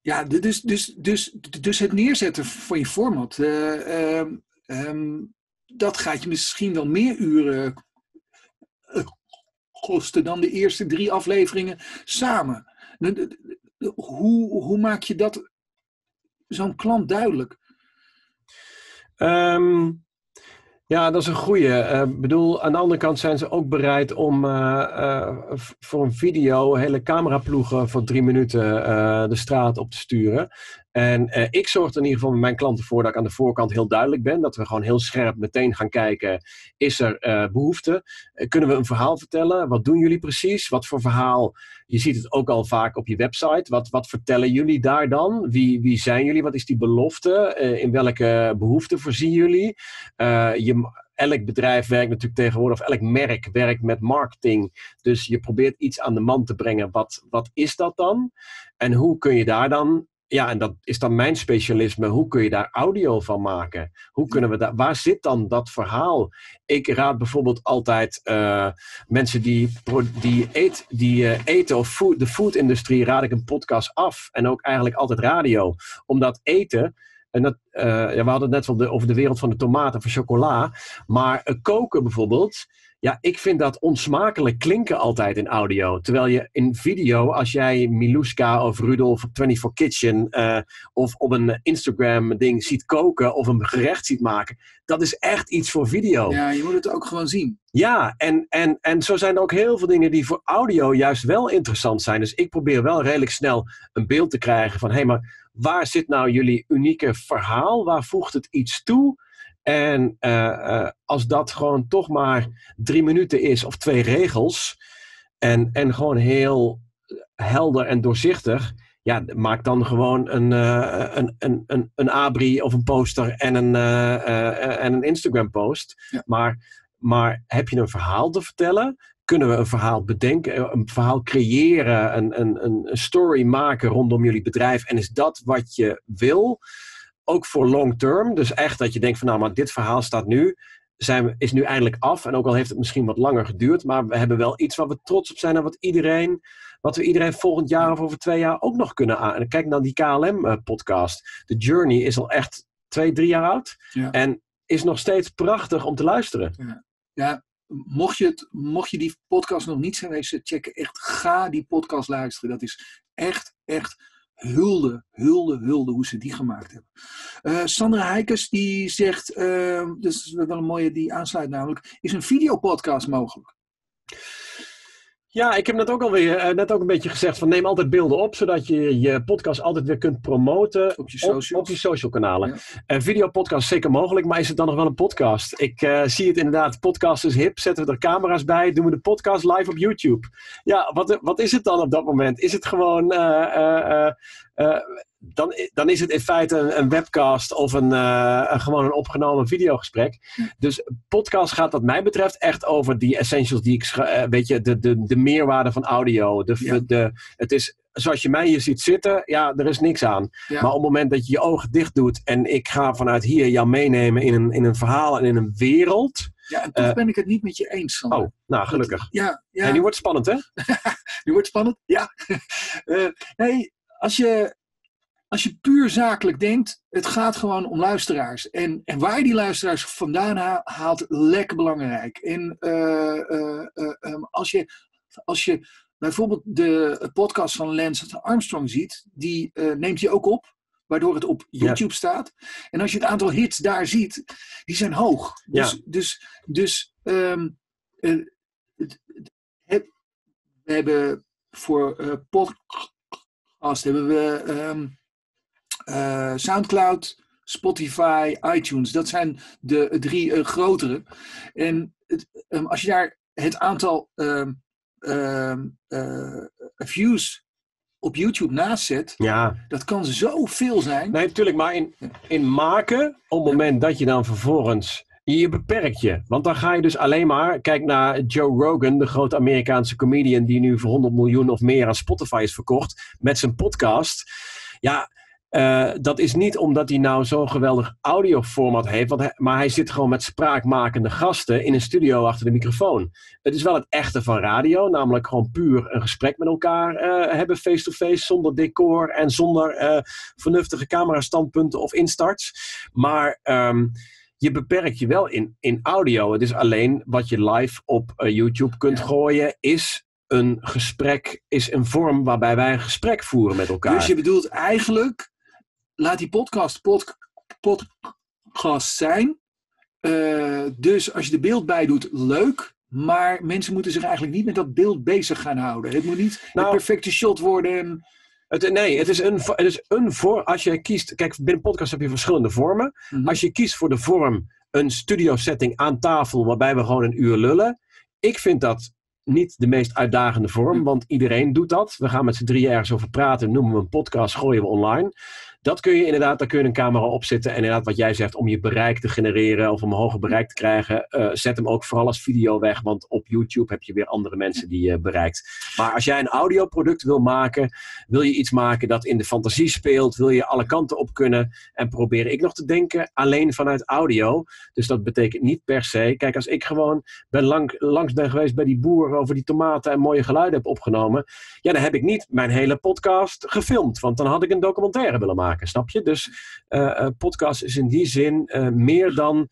[SPEAKER 1] ja, dus, dus, dus, dus het neerzetten van je format... Uh, um, dat gaat je misschien wel meer uren eh, kosten dan de eerste drie afleveringen samen. Hoe, hoe maak je dat zo'n klant duidelijk?
[SPEAKER 2] Um, ja, dat is een goeie. Ik uh, bedoel, aan de andere kant zijn ze ook bereid om uh, voor een video hele cameraploegen voor drie minuten de straat op te sturen. En ik zorg er in ieder geval met mijn klanten voor dat ik aan de voorkant heel duidelijk ben. Dat we gewoon heel scherp meteen gaan kijken, is er behoefte? kunnen we een verhaal vertellen? Wat doen jullie precies? Wat voor verhaal? Je ziet het ook al vaak op je website. Wat, wat vertellen jullie daar dan? Wie, wie zijn jullie? Wat is die belofte? in welke behoeften voorzien jullie? je elk bedrijf werkt natuurlijk tegenwoordig, of elk merk werkt met marketing. Dus je probeert iets aan de man te brengen. Wat, wat is dat dan? En hoe kun je daar dan ja, en dat is dan mijn specialisme. Hoe kun je daar audio van maken? Hoe kunnen we daar, waar zit dan dat verhaal? Ik raad bijvoorbeeld altijd uh, mensen die, die, eet, die uh, eten of food, de food-industrie, raad ik een podcast af. En ook eigenlijk altijd radio. Omdat eten, en dat, uh, ja, we hadden het net over de wereld van de tomaten, van chocola. Maar koken bijvoorbeeld ja, ik vind dat onsmakelijk klinken altijd in audio. Terwijl je in video, als jij Miluska of Rudolf op 24 Kitchen uh, of op een Instagram ding ziet koken of een gerecht ziet maken, dat is echt iets voor video.
[SPEAKER 1] Ja, je moet het ook gewoon zien.
[SPEAKER 2] Ja, en, en, en zo zijn er ook heel veel dingen die voor audio juist wel interessant zijn. Dus ik probeer wel redelijk snel een beeld te krijgen van hé, hey, maar waar zit nou jullie unieke verhaal? Waar voegt het iets toe? En uh, als dat gewoon toch maar drie minuten is of twee regels. En, en gewoon heel helder en doorzichtig. Ja, maak dan gewoon een, uh, een, een, een, een abri of een poster en een, en een Instagram post. Ja. Maar, maar heb je een verhaal te vertellen? Kunnen we een verhaal bedenken, een verhaal creëren, een, een, een story maken rondom jullie bedrijf? En is dat wat je wil? ook voor long term. Dus echt dat je denkt van nou, maar dit verhaal staat nu, zijn, is nu eindelijk af. En ook al heeft het misschien wat langer geduurd, maar we hebben wel iets waar we trots op zijn en wat iedereen, wat we iedereen volgend jaar of over twee jaar ook nog kunnen aan. En kijk naar die KLM-podcast. Eh, de Journey is al echt twee, drie jaar oud. Ja. En is nog steeds prachtig om te luisteren.
[SPEAKER 1] Ja, ja mocht, je het, mocht je die podcast nog niet zijn geweest, checken echt, ga die podcast luisteren. Dat is echt, echt hulde, hulde, hulde hoe ze die gemaakt hebben. Uh, Sandra Heikers die zegt, uh, dus is wel een mooie die aansluit namelijk, is een videopodcast mogelijk?
[SPEAKER 2] Ja, ik heb net ook alweer uh, net ook een beetje gezegd van neem altijd beelden op, zodat je je podcast altijd weer kunt promoten
[SPEAKER 1] op je, social.
[SPEAKER 2] op, je social kanalen. Ja. Uh, videopodcast is zeker mogelijk, maar is het dan nog wel een podcast? Ik uh, zie het inderdaad, podcast is hip, zetten we er camera's bij, doen we de podcast live op YouTube. Ja, wat, wat is het dan op dat moment? Is het gewoon dan, dan is het in feite een, een webcast of een, uh, een, gewoon een opgenomen videogesprek. Dus podcast gaat wat mij betreft echt over die essentials die ik, uh, weet je, de, de, de meerwaarde van audio. De, ja. de, het is zoals je mij hier ziet zitten, ja, er is niks aan. Ja. Maar op het moment dat je je ogen dicht doet en ik ga vanuit hier jou meenemen in een, in een verhaal en in een wereld.
[SPEAKER 1] Ja, en toch uh, ben ik het niet met je eens. Sander.
[SPEAKER 2] Oh, nou gelukkig.
[SPEAKER 1] Ja, ja.
[SPEAKER 2] En nu wordt het spannend, hè? <laughs>
[SPEAKER 1] nu wordt het spannend, ja. <laughs> nee, als je, als je puur zakelijk denkt, het gaat gewoon om luisteraars. En, en waar je die luisteraars vandaan haalt, lekker belangrijk. En uh, uh, uh, als, je, als je bijvoorbeeld de podcast van Lance Armstrong ziet, die neemt hij ook op. waardoor het op YouTube staat. En als je het aantal hits daar ziet, die zijn hoog. Dus,
[SPEAKER 2] Ja.
[SPEAKER 1] dus, dus ehm, eh, het- het- we hebben voor eh podcast hebben we ehm, eh, Soundcloud, Spotify, iTunes. Dat zijn de drie eh, grotere. En ehm, als je daar het aantal ehm, eh, views op YouTube naast zet,
[SPEAKER 2] Ja,
[SPEAKER 1] dat kan zoveel zijn.
[SPEAKER 2] nee, natuurlijk. Maar in, in maken, op het moment dat je dan vervolgens. Je beperkt je. Want dan ga je dus alleen maar. Kijk naar Joe Rogan, de grote Amerikaanse comedian. die nu voor 100 miljoen of meer aan Spotify is verkocht. met zijn podcast. Ja. eh, dat is niet omdat hij nou zo'n geweldig audioformat heeft, want hij- maar hij zit gewoon met spraakmakende gasten in een studio achter de microfoon. Het is wel het echte van radio, namelijk gewoon puur een gesprek met elkaar eh, hebben face-to-face, zonder decor en zonder eh, vernuftige camerastandpunten of instarts. Maar ehm, je beperkt je wel in, in audio. Het is alleen wat je live op eh, YouTube kunt
[SPEAKER 1] Ja.
[SPEAKER 2] gooien, is een gesprek, is een vorm waarbij wij een gesprek voeren met elkaar.
[SPEAKER 1] Dus je bedoelt eigenlijk, laat die podcast pod, podcast zijn. Eh, dus als je er beeld bij doet, leuk. Maar mensen moeten zich eigenlijk niet met dat beeld bezig gaan houden. Het moet niet
[SPEAKER 2] Nou-
[SPEAKER 1] het perfecte shot worden.
[SPEAKER 2] Het, nee, het is een, het is een vorm. Als je kiest. Kijk, binnen podcast heb je verschillende vormen.
[SPEAKER 1] Mhm.
[SPEAKER 2] Als je kiest voor de vorm een studio setting aan tafel waarbij we gewoon een uur lullen. Ik vind dat niet de meest uitdagende vorm, want iedereen doet dat. We gaan met z'n drieën ergens over praten, noemen we een podcast, gooien we online. Dat kun je inderdaad, daar kun je een camera op zetten. En inderdaad, wat jij zegt, om je bereik te genereren of om een hoger bereik te krijgen, eh, zet hem ook vooral als video weg. Want op YouTube heb je weer andere mensen die je bereikt. Maar als jij een audioproduct wil maken, wil je iets maken dat in de fantasie speelt, wil je alle kanten op kunnen. En probeer ik nog te denken alleen vanuit audio. Dus dat betekent niet per se. Kijk, als ik gewoon ben lang, langs ben geweest bij die boer over die tomaten en mooie geluiden heb opgenomen. Ja, dan heb ik niet mijn hele podcast gefilmd. Want dan had ik een documentaire willen maken, snap je? Dus eh, eh, podcast is in die zin eh, meer dan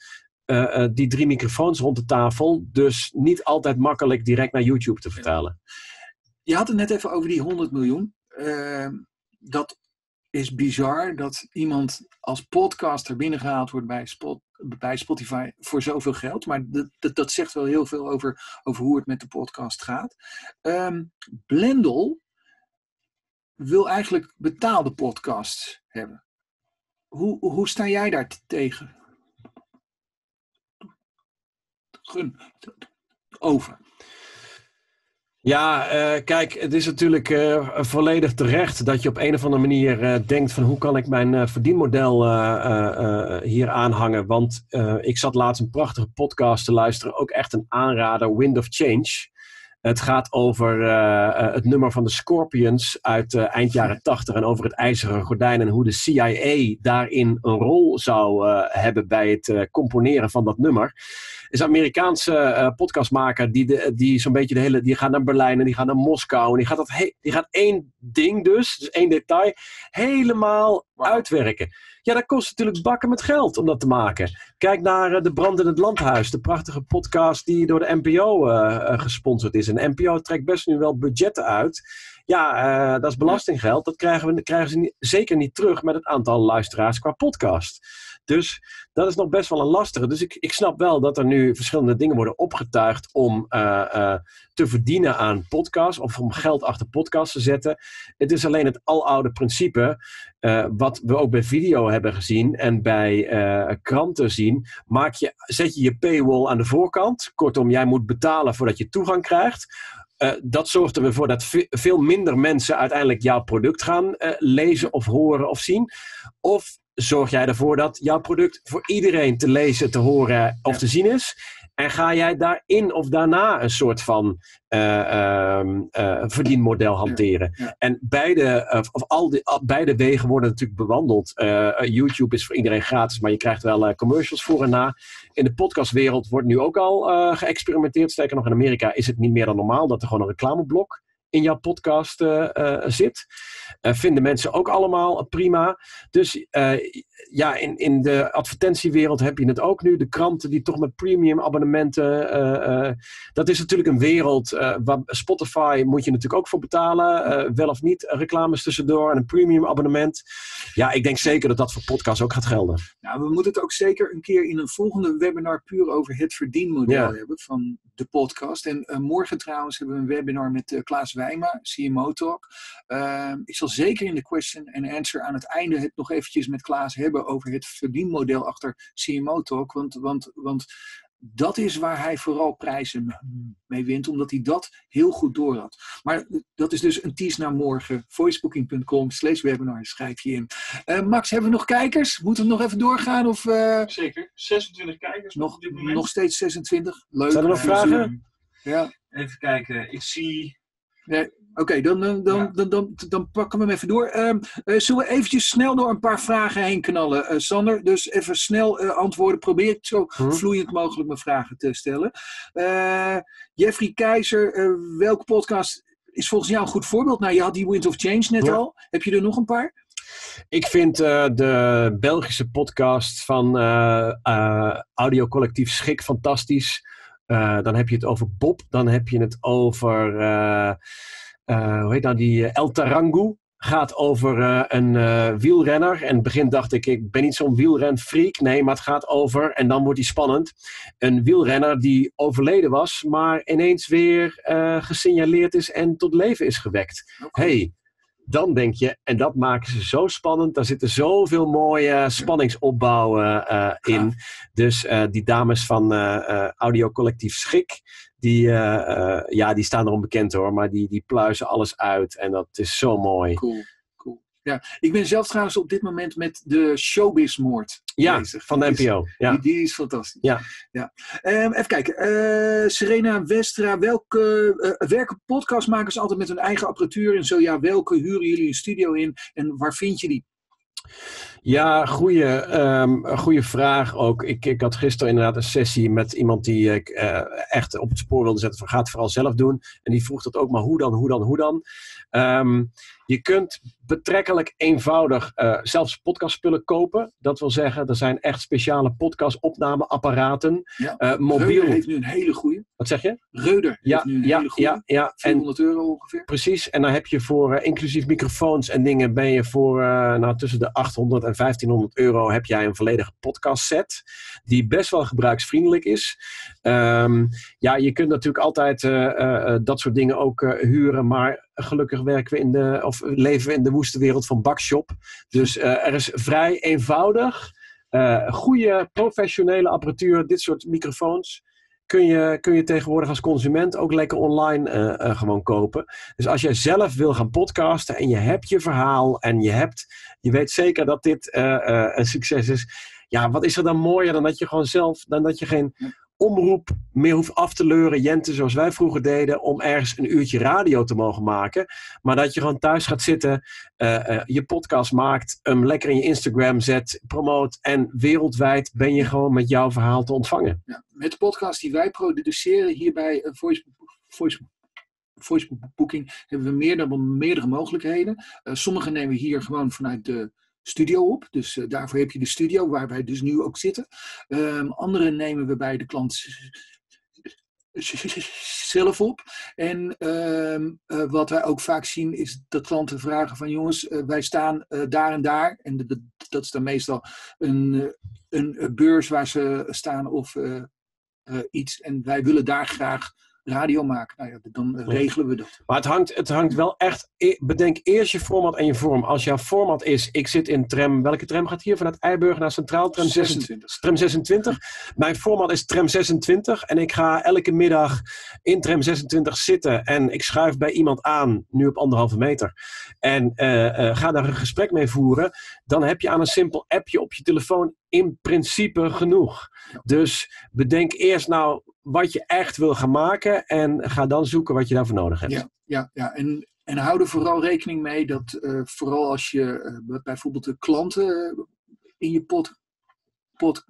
[SPEAKER 2] die drie microfoons rond de tafel. Dus niet altijd makkelijk direct naar YouTube te vertalen.
[SPEAKER 1] Je had het net even over die 100 miljoen. Eh, dat is bizar dat iemand als podcaster binnengehaald wordt bij, bij Spotify voor zoveel geld. Maar dat, dat, zegt wel heel veel over, over hoe het met de podcast gaat. Ehm Blendel wil eigenlijk betaalde podcasts hebben. Hoe, hoe sta jij daar tegen? Gun. Over.
[SPEAKER 2] Ja, eh, kijk, het is natuurlijk eh, volledig terecht dat je op een of andere manier eh, denkt van hoe kan ik mijn verdienmodel hier aanhangen. Want ik zat laatst een prachtige podcast te luisteren, ook echt een aanrader, Wind of Change. Het gaat over eh, eh, het nummer van de Scorpions uit eh, eind jaren tachtig en over het ijzeren gordijn en hoe de CIA daarin een rol zou hebben bij het componeren van dat nummer is een Amerikaanse eh, podcastmaker die, de, die zo'n beetje de hele. Die gaat naar Berlijn en die gaat naar Moskou. En die gaat, dat he- die gaat één ding dus, dus één detail, helemaal uitwerken. Ja, dat kost natuurlijk bakken met geld om dat te maken. Kijk naar eh, De Brand in het Landhuis, de prachtige podcast die door de NPO eh, gesponsord is. En de NPO trekt best nu wel budgetten uit. Ja, dat is belastinggeld. Dat krijgen, we, krijgen ze niet- zeker niet terug met het aantal luisteraars qua podcast. Dus dat is nog best wel een lastige. Dus ik, ik snap wel dat er nu verschillende dingen worden opgetuigd om eh, eh, te verdienen aan podcasts of om geld achter podcasts te zetten. Het is alleen het aloude principe, eh, wat we ook bij video hebben gezien en bij kranten zien. Maak je, zet je je paywall aan de voorkant. Kortom, jij moet betalen voordat je toegang krijgt. Dat zorgt er weer voor dat ve- veel minder mensen uiteindelijk jouw product gaan lezen of horen of zien. Of zorg jij ervoor dat jouw product voor iedereen te lezen, te horen of
[SPEAKER 1] Ja.
[SPEAKER 2] te zien is? En ga jij daarin of daarna een soort van eh, ehm, eh, verdienmodel hanteren?
[SPEAKER 1] ja.
[SPEAKER 2] En beide, eh, of al die, beide wegen worden natuurlijk bewandeld. YouTube is voor iedereen gratis, maar je krijgt wel commercials voor en na. In de podcastwereld wordt nu ook al geëxperimenteerd. Sterker nog, in Amerika is het niet meer dan normaal dat er gewoon een reclameblok in jouw podcast zit. vinden mensen ook allemaal prima. Dus ja, in, in de advertentiewereld heb je het ook nu. De kranten die toch met premium abonnementen. dat is natuurlijk een wereld. waar Spotify moet je natuurlijk ook voor betalen. wel of niet reclames tussendoor en een premium abonnement. Ja, ik denk zeker dat dat voor podcasts ook gaat gelden.
[SPEAKER 1] Nou, we moeten het ook zeker een keer in een volgende webinar puur over het verdienmodel hebben van de podcast. En uh, morgen trouwens hebben we een webinar met uh, Klaas CMO Talk. Uh, ik zal zeker in de question and answer aan het einde het nog eventjes met Klaas hebben over het verdienmodel achter CMO Talk. Want, want, want dat is waar hij vooral prijzen mee wint, omdat hij dat heel goed door had. Maar dat is dus een tease naar morgen. voicebooking.com slash webinar schrijf je in. Uh, Max, hebben we nog kijkers? Moeten we nog even doorgaan? Of, uh...
[SPEAKER 3] Zeker, 26 kijkers
[SPEAKER 1] nog, op dit moment. Nog steeds 26. Leuk.
[SPEAKER 2] Zijn er nog vragen?
[SPEAKER 3] Ja. Even kijken, ik zie...
[SPEAKER 1] Nee. Oké, dan, dan, dan, dan, dan, pakken we hem even door. Uh, zullen we eventjes snel door een paar vragen heen knallen, uh, Sander? Dus even snel uh, antwoorden. Probeer het zo hm. vloeiend mogelijk mijn vragen te stellen. Jeffrey Keizer, welke podcast is volgens jou een goed voorbeeld? Nou, je had die Wind of Change net al. Heb je er nog een paar?
[SPEAKER 2] Ik vind de Belgische podcast van audiocollectief Schik fantastisch. Dan heb je het over Bob, dan heb je het over uh, hoe heet nou, die eh, El Tarangu gaat over een wielrenner. En in het begin dacht ik, ik ben niet zo'n wielrenfreak. Nee, maar het gaat over, en dan wordt die spannend, een wielrenner die overleden was, maar ineens weer gesignaleerd is en tot leven is gewekt. Okay. hey, dan denk je, en dat maken ze zo spannend. Daar zitten zoveel mooie spanningsopbouwen in. Dus die dames van Audio Collectief Schik, die, uh, ja, die staan erom bekend hoor, maar die, die pluizen alles uit en dat is zo mooi.
[SPEAKER 1] Cool. Ja, ik ben zelf trouwens op dit moment met de Showbiz-moord
[SPEAKER 2] ja, van de NPO. Ja.
[SPEAKER 1] Die, die, is fantastisch.
[SPEAKER 2] Ja.
[SPEAKER 1] Ja. Um, even kijken. Uh, Serena Westra, welke uh, werken podcastmakers altijd met hun eigen apparatuur? En zo ja, welke huren jullie een studio in en waar vind je die?
[SPEAKER 2] Ja, goede, um, goede vraag ook. Ik, ik had gisteren inderdaad een sessie met iemand die ik uh, echt op het spoor wilde zetten van ga het vooral zelf doen. En die vroeg dat ook, maar hoe dan, hoe dan, hoe dan? Um, je kunt betrekkelijk eenvoudig uh, zelfs podcastspullen kopen. Dat wil zeggen, er zijn echt speciale podcastopnameapparaten.
[SPEAKER 1] Ja. Uh, mobiel. Reuder heeft nu een hele goede.
[SPEAKER 2] Wat zeg je?
[SPEAKER 1] Reuder
[SPEAKER 2] ja,
[SPEAKER 1] heeft nu een
[SPEAKER 2] ja,
[SPEAKER 1] hele goede.
[SPEAKER 2] Ja, ja.
[SPEAKER 1] 400 euro ongeveer.
[SPEAKER 2] Precies. En dan heb je voor, uh, inclusief microfoons en dingen, ben je voor nou, tussen de 800 en 1500 euro heb jij een volledige podcastset. Die best wel gebruiksvriendelijk is. Um, ja, je kunt natuurlijk altijd dat soort dingen ook huren, maar gelukkig werken we in de, of leven we in de woeste wereld van bakshop. Dus er is vrij eenvoudig, goede professionele apparatuur, dit soort microfoons. Kun je, kun je tegenwoordig als consument ook lekker online uh, gewoon kopen. Dus als jij zelf wil gaan podcasten en je hebt je verhaal en je, hebt, je weet zeker dat dit een succes is. Ja, wat is er dan mooier dan dat je gewoon zelf, dan dat je geen omroep meer hoeft af te leuren, Jente, zoals wij vroeger deden, om ergens een uurtje radio te mogen maken. Maar dat je gewoon thuis gaat zitten, uh, uh, je podcast maakt, hem lekker in je Instagram zet, promoot en wereldwijd ben je gewoon met jouw verhaal te ontvangen.
[SPEAKER 1] Ja, met de podcast die wij produceren hier bij uh, Voice, Voice Voice Booking hebben we meer dan meerdere mogelijkheden. sommige nemen we hier gewoon vanuit de studio op. Dus uh, daarvoor heb je de studio waar wij dus nu ook zitten. Um, andere nemen we bij de klant zelf op. En uh, uh, wat wij ook vaak zien is dat klanten vragen van jongens, uh, wij staan daar en daar. En dat is dan meestal een, een beurs waar ze staan of iets. En wij willen daar graag radio maken. Nou ja, dan regelen we dat.
[SPEAKER 2] Maar het hangt, het hangt wel echt. E- bedenk eerst je format en je vorm. Als jouw format is: ik zit in tram. Welke tram gaat hier vanuit Eiburg naar Centraal? Tram 26. Tram 26. Mijn format is tram 26. En ik ga elke middag in tram 26 zitten. En ik schuif bij iemand aan, nu op anderhalve meter. En uh, uh, ga daar een gesprek mee voeren. Dan heb je aan een simpel appje op je telefoon in principe genoeg. Dus bedenk eerst nou wat je echt wil gaan maken en ga dan zoeken wat je daarvoor nodig hebt.
[SPEAKER 1] Ja, ja, ja. En, en hou er vooral rekening mee dat uh, vooral als je uh, bijvoorbeeld de klanten uh, in je pot, pot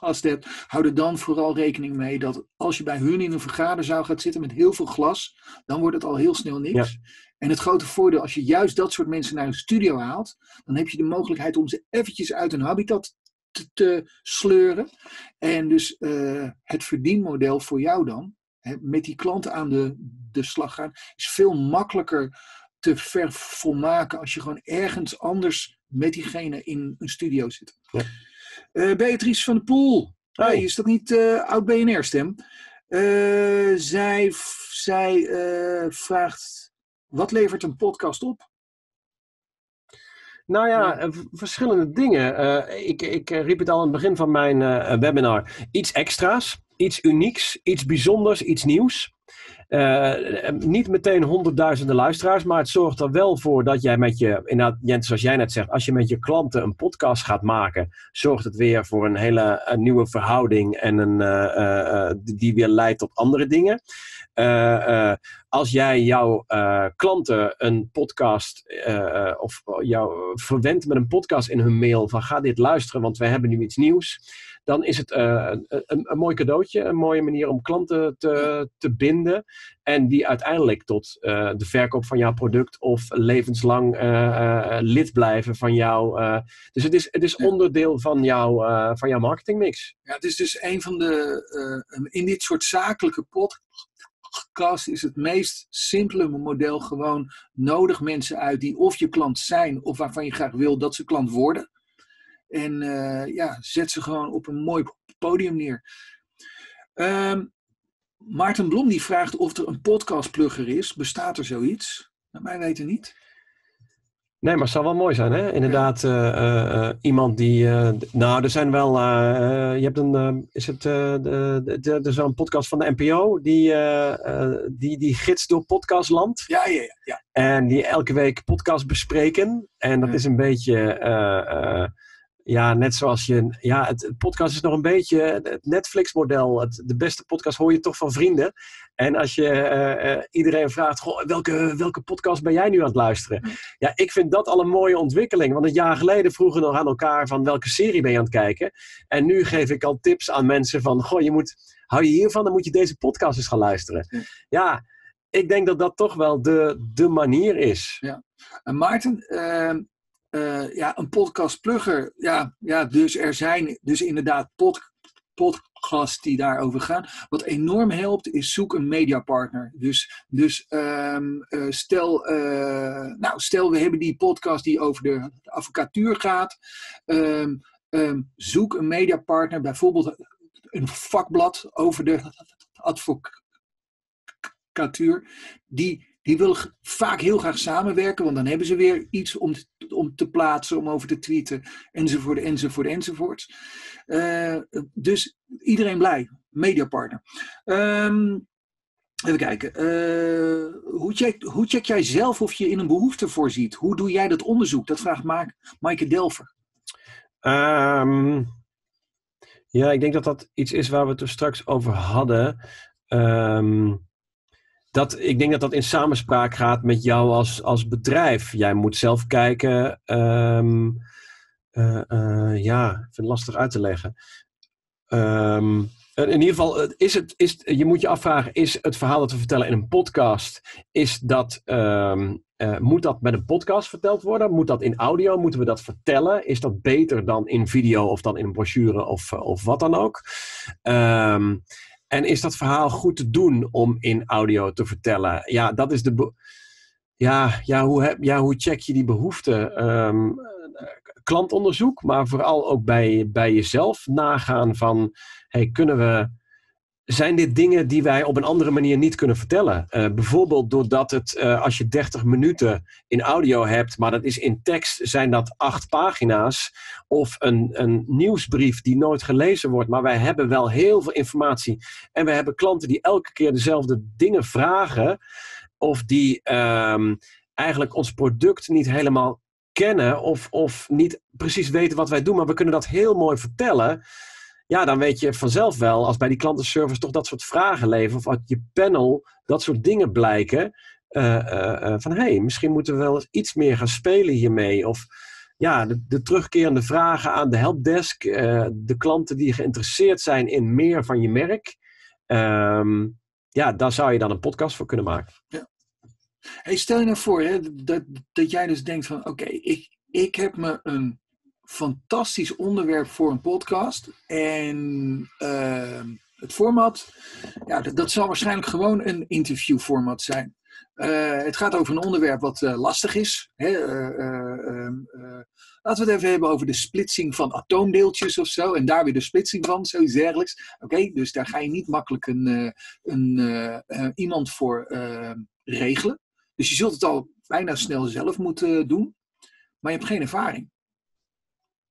[SPEAKER 1] hebt, hou er dan vooral rekening mee dat als je bij hun in een vergaderzaal gaat zitten met heel veel glas, dan wordt het al heel snel niks. En het grote voordeel, als je juist dat soort mensen naar een studio haalt, dan heb je de mogelijkheid om ze eventjes uit hun habitat te, te sleuren. En dus uh, het verdienmodel voor jou dan, hè, met die klanten aan de, de slag gaan, is veel makkelijker te vervolmaken als je gewoon ergens anders met diegene in een studio zit. Ja. Uh, Beatrice van der Poel. Hey, is dat niet uh, oud-BNR-stem? Uh, zij zij vraagt, wat levert een podcast op?
[SPEAKER 2] Nou ja, verschillende dingen. ik, ik riep het al aan het begin van mijn webinar. Iets extra's, iets unieks, iets bijzonders, iets nieuws. Uh, niet meteen honderdduizenden luisteraars, maar het zorgt er wel voor dat jij met je, inderdaad, Jens, zoals jij net zegt, als je met je klanten een podcast gaat maken, zorgt het weer voor een hele nieuwe verhouding en een, uh, die weer leidt tot andere dingen. als jij jouw klanten een podcast of jou verwendt met een podcast in hun mail van ga dit luisteren, want we hebben nu iets nieuws dan is het uh, een, een, mooi cadeautje, een mooie manier om klanten te, te binden. En die uiteindelijk tot uh, de verkoop van jouw product of levenslang uh, lid blijven van jou. dus het is, het is onderdeel van, jou, van jouw marketingmix.
[SPEAKER 1] Ja, het is dus een van de. in dit soort zakelijke podcasts is het meest simpele model gewoon nodig mensen uit die of je klant zijn of waarvan je graag wil dat ze klant worden. En uh, ja, zet ze gewoon op een mooi podium neer. Um, Maarten Blom die vraagt of er een podcastplugger is. Bestaat er zoiets? Naar mij weten niet.
[SPEAKER 2] Nee, maar het zou wel mooi zijn, hè? Inderdaad, uh, uh, iemand die. nou, er zijn wel. je hebt een. is het. er is een podcast van de NPO. Die, die, die gids door podcastland.
[SPEAKER 1] Ja, ja, ja.
[SPEAKER 2] En die elke week podcast bespreken. En dat is een beetje ja, net zoals je. Ja, het, podcast is nog een beetje het Netflix-model. De beste podcast hoor je toch van vrienden. En als je uh, uh, iedereen vraagt: goh, welke, welke podcast ben jij nu aan het luisteren? Ja, ik vind dat al een mooie ontwikkeling. Want een jaar geleden vroegen we nog aan elkaar: van welke serie ben je aan het kijken? En nu geef ik al tips aan mensen: van goh, je moet, hou je hiervan, dan moet je deze podcast eens gaan luisteren. Ja, ik denk dat dat toch wel de, de manier is.
[SPEAKER 1] Ja. En Maarten, ehm, uh, ja, een podcastplugger. Ja, ja, dus er zijn dus inderdaad pod, podcasts die daarover gaan. Wat enorm helpt is zoek een mediapartner. Dus, dus um, uh, stel, uh, nou, stel we hebben die podcast die over de, advocatuur gaat. Um, um, zoek een mediapartner, bijvoorbeeld een vakblad over de advocatuur. Die die willen vaak heel graag samenwerken, want dan hebben ze weer iets om, om te plaatsen, om over te tweeten, enzovoort, enzovoort, enzovoort. Uh, dus iedereen blij, mediapartner. Um, even kijken. Uh, hoe, check, hoe check jij zelf of je in een behoefte voorziet? Hoe doe jij dat onderzoek? Dat vraagt Maaike Delver.
[SPEAKER 2] Um, ja, ik denk dat dat iets is waar we het er straks over hadden. Um, dat, ik denk dat dat in samenspraak gaat met jou als, als bedrijf. Jij moet zelf kijken. Um, uh, ja, ik vind het lastig uit te leggen. Um, in ieder geval, is het, is, je moet je afvragen: is het verhaal dat we vertellen in een podcast, is dat, um, uh, moet dat met een podcast verteld worden? Moet dat in audio? Moeten we dat vertellen? Is dat beter dan in video of dan in een brochure of, of wat dan ook? Um, en is dat verhaal goed te doen om in audio te vertellen? Ja, dat is de. Ja, ja, hoe, heb, ja, hoe check je die behoefte? Um, klantonderzoek, maar vooral ook bij, bij jezelf nagaan van: hey, kunnen we zijn dit dingen die wij op een andere manier niet kunnen vertellen. Uh, bijvoorbeeld doordat het, uh, als je 30 minuten in audio hebt, maar dat is in tekst, zijn dat acht pagina's. Of een, een nieuwsbrief die nooit gelezen wordt, maar wij hebben wel heel veel informatie. En we hebben klanten die elke keer dezelfde dingen vragen, of die um, eigenlijk ons product niet helemaal kennen, of, of niet precies weten wat wij doen, maar we kunnen dat heel mooi vertellen ja, dan weet je vanzelf wel, als bij die klantenservice toch dat soort vragen leven, of uit je panel dat soort dingen blijken, uh, uh, van hé, hey, misschien moeten we wel eens iets meer gaan spelen hiermee. Of ja, de, de, terugkerende vragen aan de helpdesk, de klanten die geïnteresseerd zijn in meer van je merk. Ehm, ja, daar zou je dan een podcast voor kunnen maken. Ja.
[SPEAKER 1] Hey, stel je nou voor hè, dat, dat jij dus denkt van oké, ik, ik heb me een fantastisch onderwerp voor een podcast. En ehm, het format, ja, dat, zal waarschijnlijk gewoon een interviewformat zijn. Uh, het gaat over een onderwerp wat uh, lastig is. Hè? Uh, ehm, laten we het even hebben over de splitsing van atoomdeeltjes of zo. En daar weer de splitsing van, zoiets dergelijks. Oké, dus daar ga je niet makkelijk een, een, iemand voor ehm, regelen. Dus je zult het al bijna snel zelf moeten doen. Maar je hebt geen ervaring.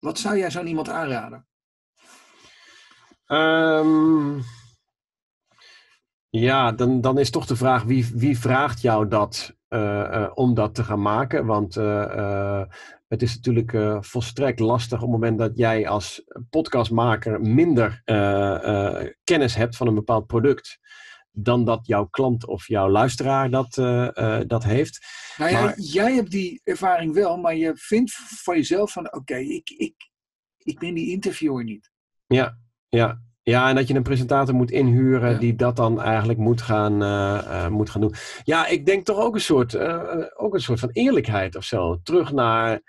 [SPEAKER 1] Wat zou jij zo'n iemand aanraden?
[SPEAKER 2] Um, ja, dan, dan is toch de vraag wie, wie vraagt jou dat uh, om dat te gaan maken? Want uh, het is natuurlijk volstrekt lastig op het moment dat jij als podcastmaker minder kennis hebt van een bepaald product dan dat jouw klant of jouw luisteraar dat, dat heeft.
[SPEAKER 1] Nou ja, maar, jij hebt die ervaring wel, maar je vindt van jezelf van oké, ik, ik, ik ben die interviewer niet.
[SPEAKER 2] Ja, ja. Ja, en dat je een presentator moet inhuren die dat dan eigenlijk moet gaan, uh, uh, moet gaan doen. Ja, ik denk toch ook een soort, ook een soort van eerlijkheid of zo. Terug naar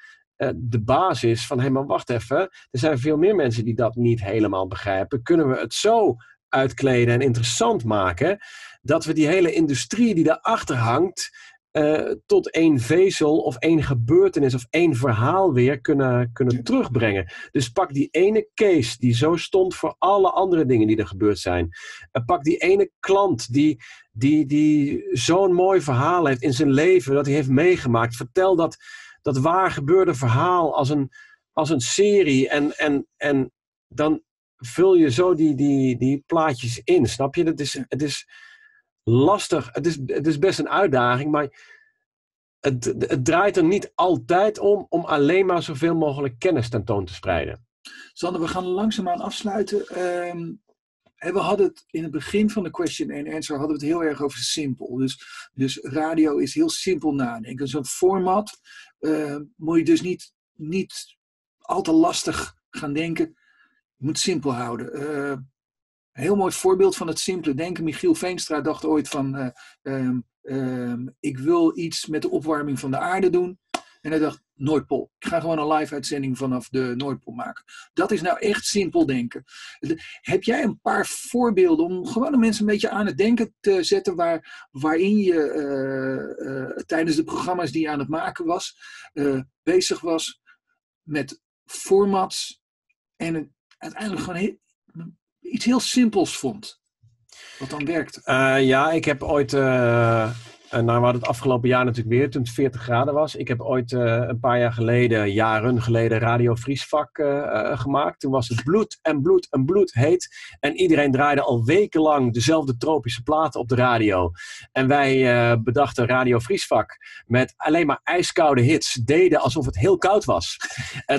[SPEAKER 2] de basis van, hé, hey, maar wacht even. Er zijn veel meer mensen die dat niet helemaal begrijpen. Kunnen we het zo uitkleden en interessant maken, dat we die hele industrie die daarachter hangt, uh, tot één vezel of één gebeurtenis of één verhaal weer kunnen, kunnen terugbrengen. Dus pak die ene case die zo stond voor alle andere dingen die er gebeurd zijn. Uh, pak die ene klant die, die, die zo'n mooi verhaal heeft in zijn leven, dat hij heeft meegemaakt. Vertel dat, dat waar gebeurde verhaal als een, als een serie en, en, en dan vul je zo die, die, die plaatjes in. Snap je? Dat is, het is lastig. Het is, het is best een uitdaging, maar het, het draait er niet altijd om om alleen maar zoveel mogelijk kennis tentoon te spreiden.
[SPEAKER 1] Sander, we gaan langzaamaan afsluiten. Um, we hadden het in het begin van de question and answer hadden we het heel erg over simpel. Dus, dus radio is heel simpel nadenken. Zo'n format uh, moet je dus niet, niet al te lastig gaan denken. Je moet simpel houden. Een heel mooi voorbeeld van het simpele denken. Michiel Veenstra dacht ooit van, uh, ik wil iets met de opwarming van de aarde doen. En hij dacht, Noordpool. Ik ga gewoon een live uitzending vanaf de Noordpool maken. Dat is nou echt simpel denken. Heb jij een paar voorbeelden om gewoon de mensen een beetje aan het denken te zetten waar, waarin je uh, tijdens de programma's die je aan het maken was, bezig was met formats en uiteindelijk gewoon iets heel simpels vond. Wat dan werkt.
[SPEAKER 2] Uh, ja, ik heb ooit. Uh, nou, we hadden het afgelopen jaar natuurlijk weer toen het 40 graden was. Ik heb ooit een paar jaar geleden, jaren geleden, Radio Vriesvak gemaakt. Toen was het bloed en bloed en bloed heet. En iedereen draaide al wekenlang dezelfde tropische platen op de radio. En wij bedachten Radio Vriesvak met alleen maar ijskoude hits. Deden alsof het heel koud was.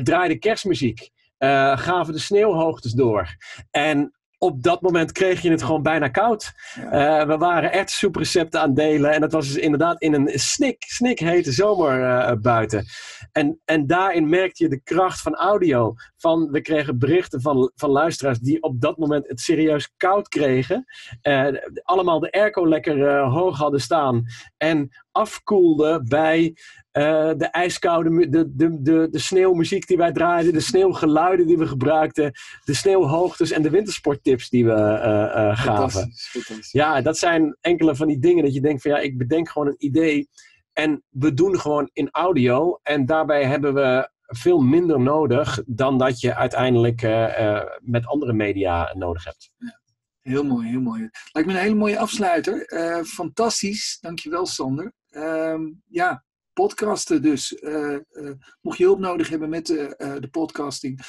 [SPEAKER 2] draaiden kerstmuziek. Uh, gaven de sneeuwhoogtes door. En op dat moment kreeg je het gewoon bijna koud. Uh, we waren echt soeprecepten aan delen. En dat was dus inderdaad in een snik, snikhete zomer uh, buiten. En, en daarin merkte je de kracht van audio. Van, we kregen berichten van, van luisteraars die op dat moment het serieus koud kregen. Uh, allemaal de airco lekker hoog hadden staan. En afkoelden bij uh, de ijskoude, de, de, de, de sneeuwmuziek die wij draaiden, de sneeuwgeluiden die we gebruikten, de sneeuwhoogtes en de wintersporttips die we uh, uh, gaven. Ja, dat zijn enkele van die dingen dat je denkt van ja, ik bedenk gewoon een idee en we doen gewoon in audio en daarbij hebben we veel minder nodig dan dat je uiteindelijk met andere media nodig hebt.
[SPEAKER 1] Ja. Heel mooi, heel mooi. Lijkt me een hele mooie afsluiter. fantastisch, dankjewel Sander. Ehm, ja, podcasten. Dus uh, uh, mocht je hulp nodig hebben met de, uh, de podcasting.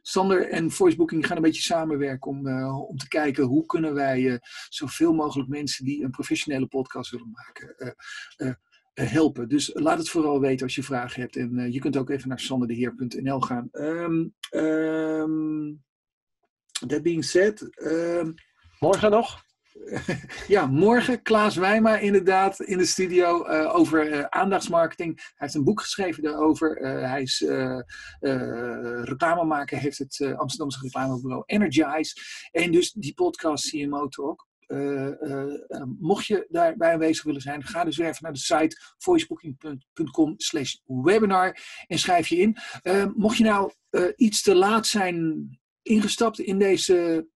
[SPEAKER 1] Sander en Voicebooking gaan een beetje samenwerken om, om te kijken hoe kunnen wij zoveel mogelijk mensen die een professionele podcast willen maken. helpen. Dus laat het vooral weten als je vragen hebt. En je kunt ook even naar sanderdeheer.nl gaan. Um, um, that being said.
[SPEAKER 2] Morgen nog? <laughs>
[SPEAKER 1] ja, morgen Klaas Wijma inderdaad in de studio uh, over uh, aandachtsmarketing. Hij heeft een boek geschreven daarover. Uh, hij is reclamemaker, heeft het Amsterdamse reclamebureau Energize. En dus die podcast CMO Talk. mocht je daarbij aanwezig willen zijn, ga dus even naar de site voicebooking.com slash webinar en schrijf je in. mocht je nou iets te laat zijn ingestapt in deze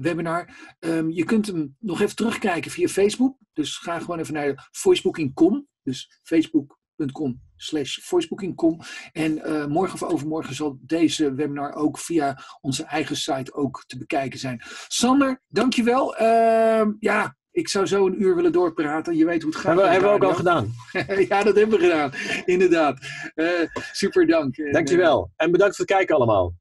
[SPEAKER 1] webinar. Um, je kunt hem nog even terugkijken via Facebook. Dus ga gewoon even naar voicebooking.com. Dus facebook.com slash voicebooking.com. En uh, morgen of overmorgen zal deze webinar ook via onze eigen site ook te bekijken zijn. Sander, dankjewel. Uh, ja, ik zou zo een uur willen doorpraten. Je weet hoe het gaat.
[SPEAKER 2] Hebben, hebben we ook al gedaan. <laughs>
[SPEAKER 1] ja, dat hebben we gedaan. Inderdaad. Uh, super dank.
[SPEAKER 2] Dankjewel. En bedankt voor het kijken allemaal.